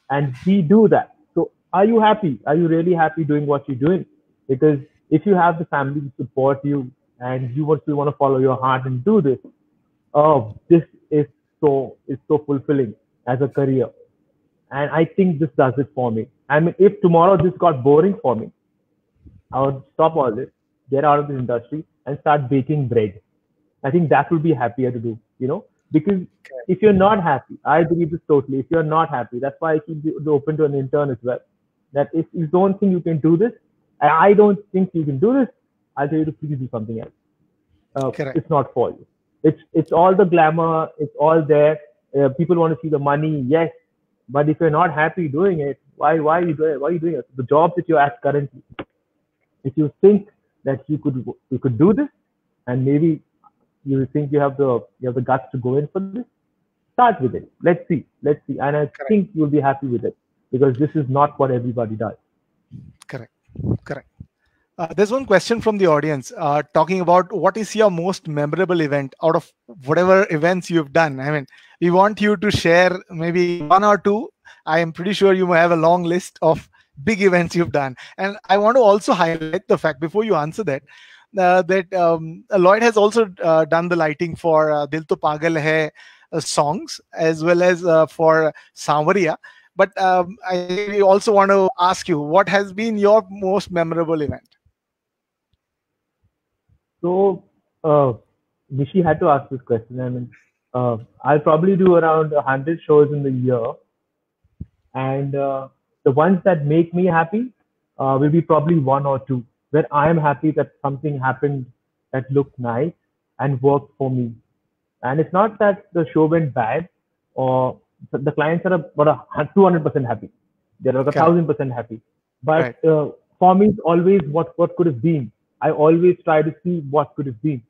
and we do that. So are you happy? Are you really happy doing what you're doing? Because if you have the family to support you and you want to want to follow your heart and do this, oh, this is so is so fulfilling as a career. And I think this does it for me. I mean, if tomorrow this got boring for me, I would stop all this, get out of this industry, and start baking bread. I think that would be happier to do, you know, because if you're not happy, I believe this totally. If you're not happy, that's why I keep it open to an intern as well. That if you don't think you can do this, and I don't think you can do this, I'll tell you to please do something else. Uh, it's not for you. It's it's all the glamour. It's all there. Uh, people want to see the money, yes, but if you're not happy doing it, why why are you doing it? Why are you doing it? The job that you're at currently, if you think that you could you could do this, and maybe you think you have the you have the guts to go in for this, start with it. Let's see, let's see, and I Correct. think you'll be happy with it because this is not what everybody does. correct correct uh, there's one question from the audience uh, talking about what is your most memorable event out of whatever events you've done i mean we want you to share maybe one or two i am pretty sure you may have a long list of big events you've done and i want to also highlight the fact before you answer that uh, that um, lloyd has also uh, done the lighting for uh, dil to pagal hai uh, songs as well as for Saawariya. but um, I also want to ask you, what has been your most memorable event? So, uh, Nishi had to ask this question. I mean, uh, I'll probably do around 100 shows in the year. And uh, the ones that make me happy uh, will be probably one or two, where I am happy that something happened that looked nice and worked for me. And it's not that the show went bad or the clients are about 200% happy. They're like a thousand percent happy. But right. uh, for me, it's always what, what could have been. I always try to see what could have been.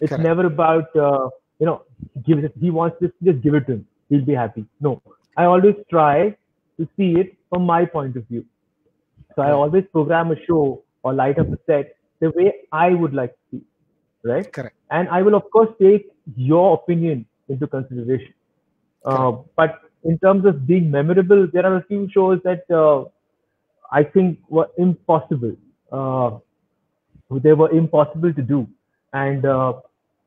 It's Correct. never about, uh, you know, give it, he wants this, just give it to him. He'll be happy. No, I always try to see it from my point of view. So I always program a show or light up a set the way I would like to see, right? Correct. And I will of course take your opinion into consideration. Uh, but in terms of being memorable, there are a few shows that uh, I think were impossible. Uh, they were impossible to do, and uh,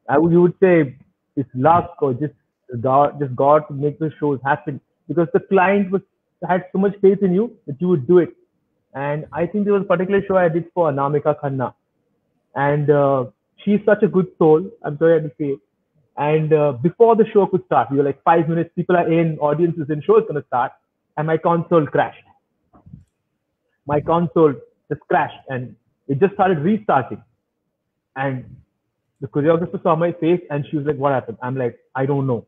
I would, you would say it's luck or just God, just God to make the shows happen because the client was had so much faith in you that you would do it. And I think there was a particular show I did for Anamika Khanna, and uh, she's such a good soul. I'm sorry I had to say it and uh, before the show could start, we were like five minutes, people are in, audience is in, show is going to start. And my console crashed. My console just crashed and it just started restarting. And the choreographer saw my face and she was like, What happened? I'm like, I don't know.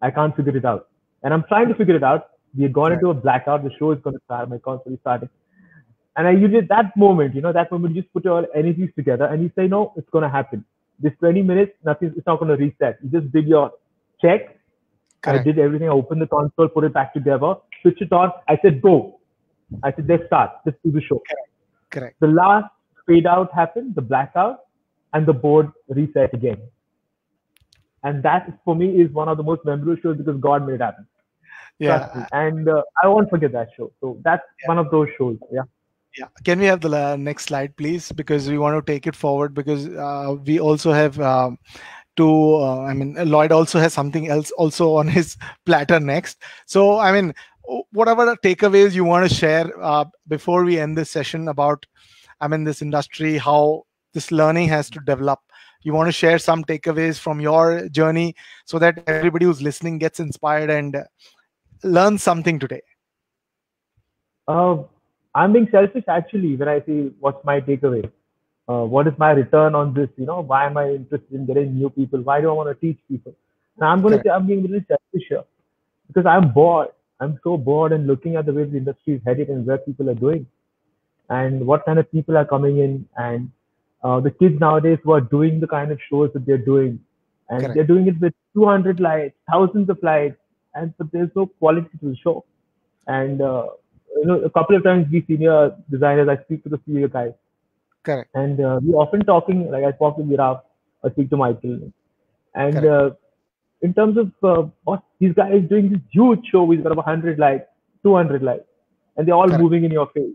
I can't figure it out. And I'm trying to figure it out. We had gone right. into a blackout. The show is going to start. My console is starting. And I usually, that moment, you know, that moment, you just put your energies together and you say, No, it's going to happen this 20 minutes, nothing, it's not going to reset. You just did your check. Correct. I did everything. I opened the console, put it back together, switch it on. I said, go. I said, let's start. Let's do the show. Correct. Correct. The last fade out happened, the blackout, and the board reset again. And that for me is one of the most memorable shows because God made it happen. Yeah. And uh, I won't forget that show. So that's yeah. one of those shows. Yeah yeah can we have the uh, next slide please because we want to take it forward because uh, we also have um, to uh, i mean lloyd also has something else also on his platter next so i mean whatever takeaways you want to share uh, before we end this session about i mean this industry how this learning has to develop you want to share some takeaways from your journey so that everybody who's listening gets inspired and learns something today uh, I'm being selfish actually when I see what's my takeaway. Uh, what is my return on this? You know, why am I interested in getting new people? Why do I want to teach people? And I'm going to say I'm being really selfish here because I'm bored. I'm so bored and looking at the way the industry is headed and where people are going and what kind of people are coming in and uh, the kids nowadays who are doing the kind of shows that they're doing and Correct. they're doing it with 200 lights, thousands of lights, and but there's no quality to the show. And uh, you know, a couple of times we senior designers, I speak to the senior guys. Correct. And uh, we often talking, like I talk to Viraf, I speak to Michael. And uh, in terms of uh, what these guys doing this huge show, we've got about 100 lights 200 lights and they're all Correct. moving in your face.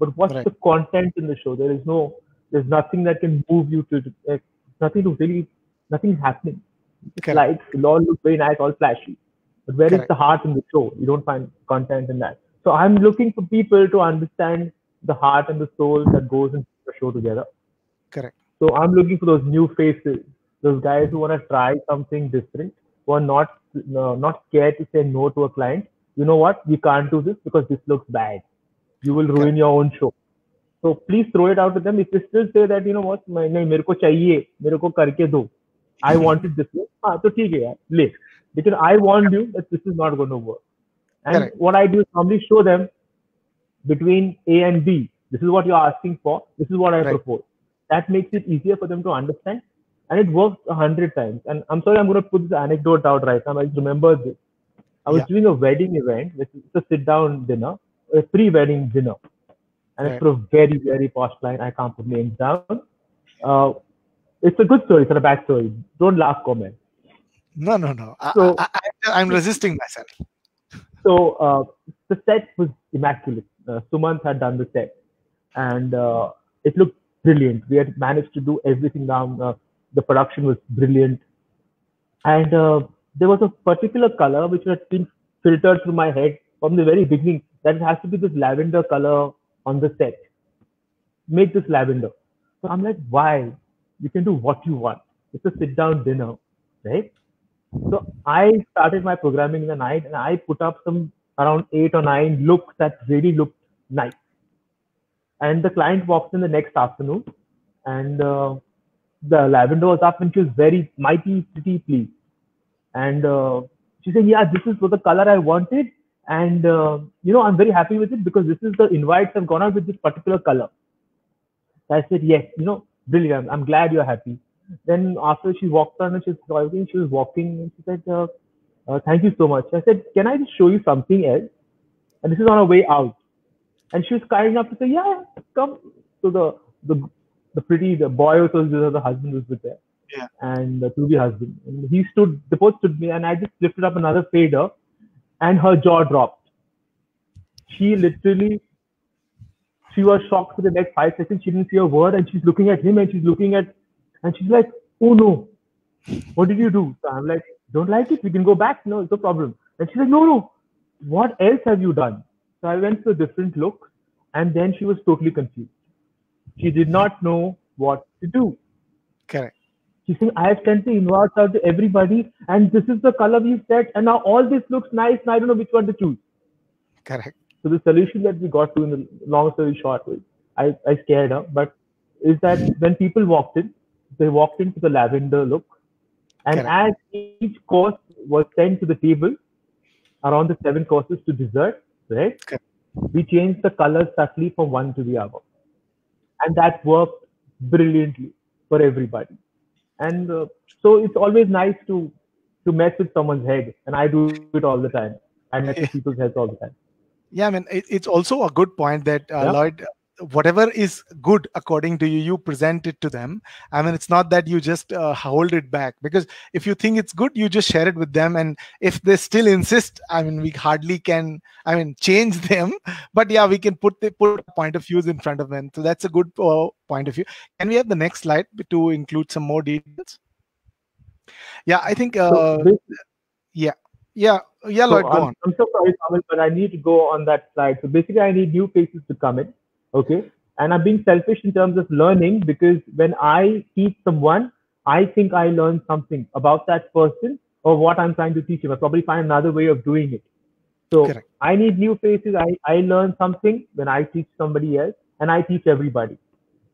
But what's right. the content in the show? There is no, there's nothing that can move you to, nothing to really, nothing's happening. Like, it all looks very nice, all flashy. But where Correct. is the heart in the show? You don't find content in that. So I'm looking for people to understand the heart and the soul that goes into the show together. Correct. So I'm looking for those new faces, those guys who want to try something different, who are not uh, not scared to say no to a client. You know what? We can't do this because this looks bad You will ruin your own show. So please throw it out to them. If they still say that, you know what, नहीं मेरे को चाहिए, मेरे को करके दो. I want it this way. हाँ तो ठीक है यार, ले. Because I warned you that this is not going to work. And Correct. what I do is normally show them between A and B. This is what you're asking for. This is what I right. propose. That makes it easier for them to understand. And it works a hundred times. And I'm sorry, I'm going to put this anecdote out right now. I just remember this. I was yeah. doing a wedding event, which is a sit down dinner, a pre wedding dinner. And right. it's for a very, very posh client. I can't put names down. Uh, it's a good story. It's not a bad story. Don't laugh, comment. No, no, no. So, I, I'm resisting myself. So uh, the set was immaculate. Uh, Sumant had done the set, and uh, it looked brilliant. We had managed to do everything down. Uh, the production was brilliant, and uh, there was a particular color which had been filtered through my head from the very beginning that it has to be this lavender color on the set. Make this lavender. So I'm like, why? You can do what you want. It's a sit down dinner, right? So I started my programming in the night and I put up some around eight or nine looks that really looked nice. And the client walks in the next afternoon and uh, the lavender was up and she was very mighty pretty pleased. And uh, she said, yeah, this is for the color I wanted. And, uh, you know, I'm very happy with it because this is the invites have gone out with this particular color. So I said, yes, you know, brilliant. I'm glad you're happy. Then after she walked on and she was driving, she was walking and she said, uh, uh, thank you so much. I said, can I just show you something else? And this is on her way out. And she was kind enough to say, yeah, come. So the, the, the pretty, the boy was also, the husband was with there. Yeah. And the to-be husband. And he stood, the both stood me and I just lifted up another fader and her jaw dropped. She literally, she was shocked for the next five seconds. She didn't see a word and she's looking at him and she's looking at and she's like, oh no, what did you do? So I'm like, don't like it? We can go back. No, it's no problem. And she's like, no, no, what else have you done? So I went for a different look and then she was totally confused. She did not know what to do. Correct. She's saying, I have sent the invites out to everybody and this is the color we've set and now all this looks nice and I don't know which one to choose. Correct. So the solution that we got to in the long story short was, I, I scared her, but is that when people walked in, they walked into the lavender look. And Correct. as each course was sent to the table, around the seven courses to dessert, right? Correct. We changed the colors subtly from one to the other. And that worked brilliantly for everybody. And uh, so it's always nice to to mess with someone's head. And I do it all the time. I mess with people's heads all the time. Yeah, I mean, it, it's also a good point that uh, Yeah. Lloyd, whatever is good according to you, you present it to them. I mean, it's not that you just uh, hold it back because if you think it's good, you just share it with them. And if they still insist, I mean, we hardly can, I mean, change them. But yeah, we can put the put point of views in front of them. So that's a good uh, point of view. Can we have the next slide to include some more details? Yeah, I think. Uh, yeah, yeah, yeah, So go I'm, on. I'm so sorry, Kamal, but I need to go on that slide. So basically, I need new faces to come in. Okay. And I'm being selfish in terms of learning because when I teach someone, I think I learn something about that person or what I'm trying to teach him. I probably find another way of doing it. So Correct. I need new faces. I, I learn something when I teach somebody else and I teach everybody.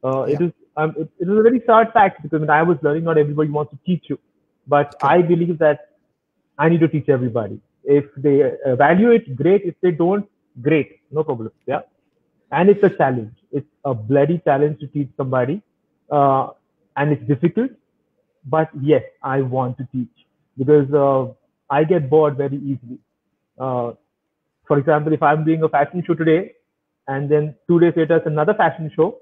Uh, It Yeah. is um, it, it is a very sad fact because when I was learning, not everybody wants to teach you. But I believe that I need to teach everybody. If they evaluate, great. If they don't, great. No problem. Yeah. And it's a challenge. It's a bloody challenge to teach somebody. Uh, and it's difficult. But yes, I want to teach because uh, I get bored very easily. Uh, for example, if I'm doing a fashion show today and then two days later it's another fashion show,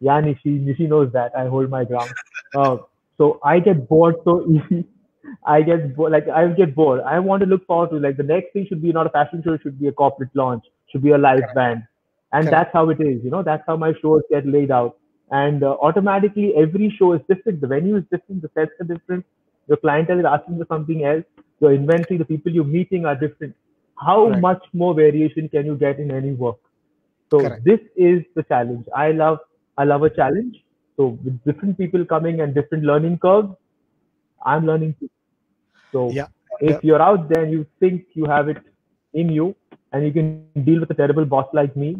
yeah, Nishi, Nishi knows that. I hold my ground. Uh, so I get bored so easy. I get bo- like I get bored. I want to look forward to like the next thing should be not a fashion show, it should be a corporate launch, should be a live band, and Correct. that's how it is. You know, that's how my shows get laid out, and uh, automatically every show is different. The venue is different, the sets are different. Your clientele is asking for something else. Your inventory, the people you're meeting are different. How much more variation can you get in any work? So Correct. this is the challenge. I love I love a challenge. So with different people coming and different learning curves, I'm learning too. So Yeah. if you're out there and you think you have it in you and you can deal with a terrible boss like me,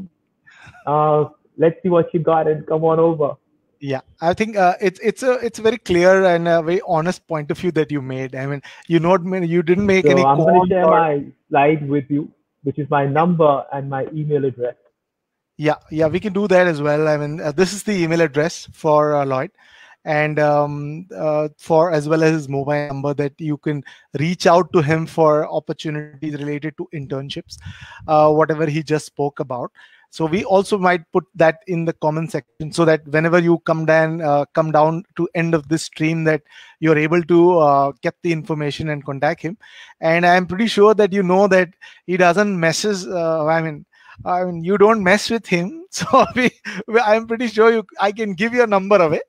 uh, let's see what you got and come on over. Yeah, I think uh, it's it's a it's a very clear and a very honest point of view that you made. I mean, you not you didn't make So any I'm going to share or- my slide with you, which is my number and my email address. Yeah, yeah, we can do that as well. I mean, uh, this is the email address for uh, Lloyd, and um, uh, for as well as his mobile number that you can reach out to him for opportunities related to internships, uh, whatever he just spoke about. So we also might put that in the comment section so that whenever you come down, uh, come down to end of this stream, that you're able to uh, get the information and contact him. And I'm pretty sure that you know that he doesn't messes. Uh, I mean. I mean, you don't mess with him, so we, I'm pretty sure you. I can give your number away,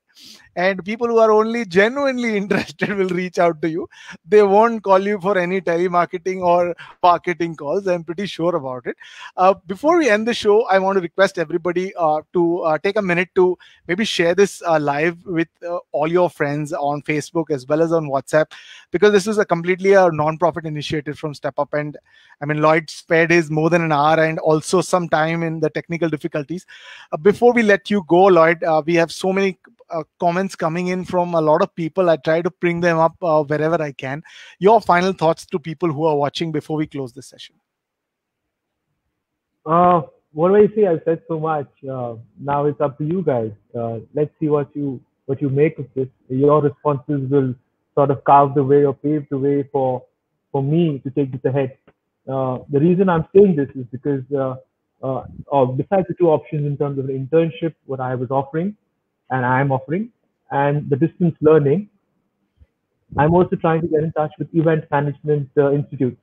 and people who are only genuinely interested will reach out to you. They won't call you for any telemarketing or marketing calls. I'm pretty sure about it. Uh, before we end the show i want to request everybody uh, to uh, take a minute to maybe share this uh, live with uh, all your friends on facebook as well as on whatsapp because this is a completely a non-profit initiative from step up. And i mean lloyd spared is more than an hour and also some time in the technical difficulties. Uh, before we let you go lloyd we have so many uh, comments coming in from a lot of people. I try to bring them up uh, wherever I can. Your final thoughts to people who are watching before we close this session. Uh, what do I say? I've said so much. Uh, now it's up to you guys. Uh, let's see what you what you make of this. Your responses will sort of carve the way or pave the way for for me to take this ahead. Uh, the reason I'm saying this is because uh, besides the two options in terms of an internship, what I was offering, and I'm offering, and the distance learning. I'm also trying to get in touch with event management uh, institutes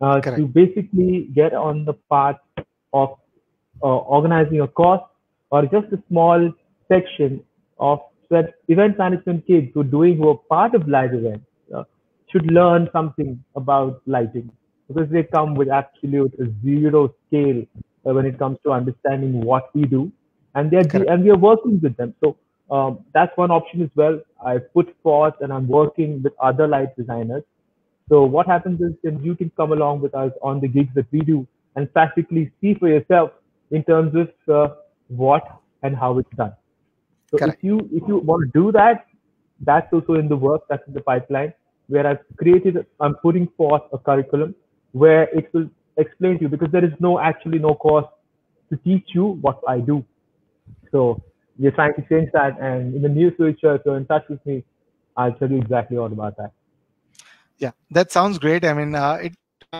uh, to basically get on the path of uh, organizing a course or just a small section of that event management kids who are doing who are part of live events uh, should learn something about lighting. Because they come with absolute zero scale uh, when it comes to understanding what we do and they're Correct. and we are working with them. So um, that's one option as well. I put forth and I'm working with other light designers. So what happens is then you can come along with us on the gigs that we do and practically see for yourself in terms of uh, what and how it's done. So Correct. if you if you want to do that, that's also in the work, that's in the pipeline, where I've created, I'm putting forth a curriculum where it will explain to you because there is no actually no course to teach you what I do. So we're trying to change that. And in the near future, if you're in touch with me, I'll tell you exactly all about that. Yeah, that sounds great. I mean, uh, it,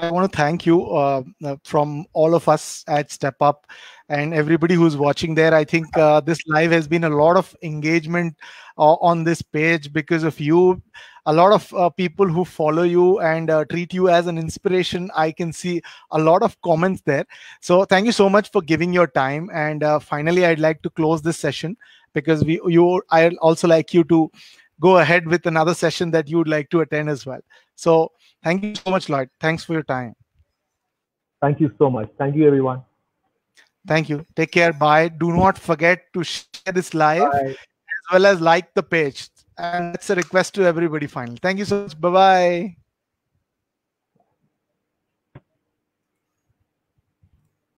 I want to thank you uh, uh, from all of us at Step Up and everybody who's watching there. I think uh, this live has been a lot of engagement uh, on this page because of you. A lot of uh, people who follow you and uh, treat you as an inspiration. I can see a lot of comments there. So thank you so much for giving your time. And finally i'd like to close this session because we you i also like you to go ahead with another session that you would like to attend as well. So thank you so much lloyd. Thanks for your time. Thank you so much. Thank you everyone. Thank you. Take care. Bye. Do not forget to share this live bye. as well as like the page. And that's a request to everybody finally. Thank you so much. Bye bye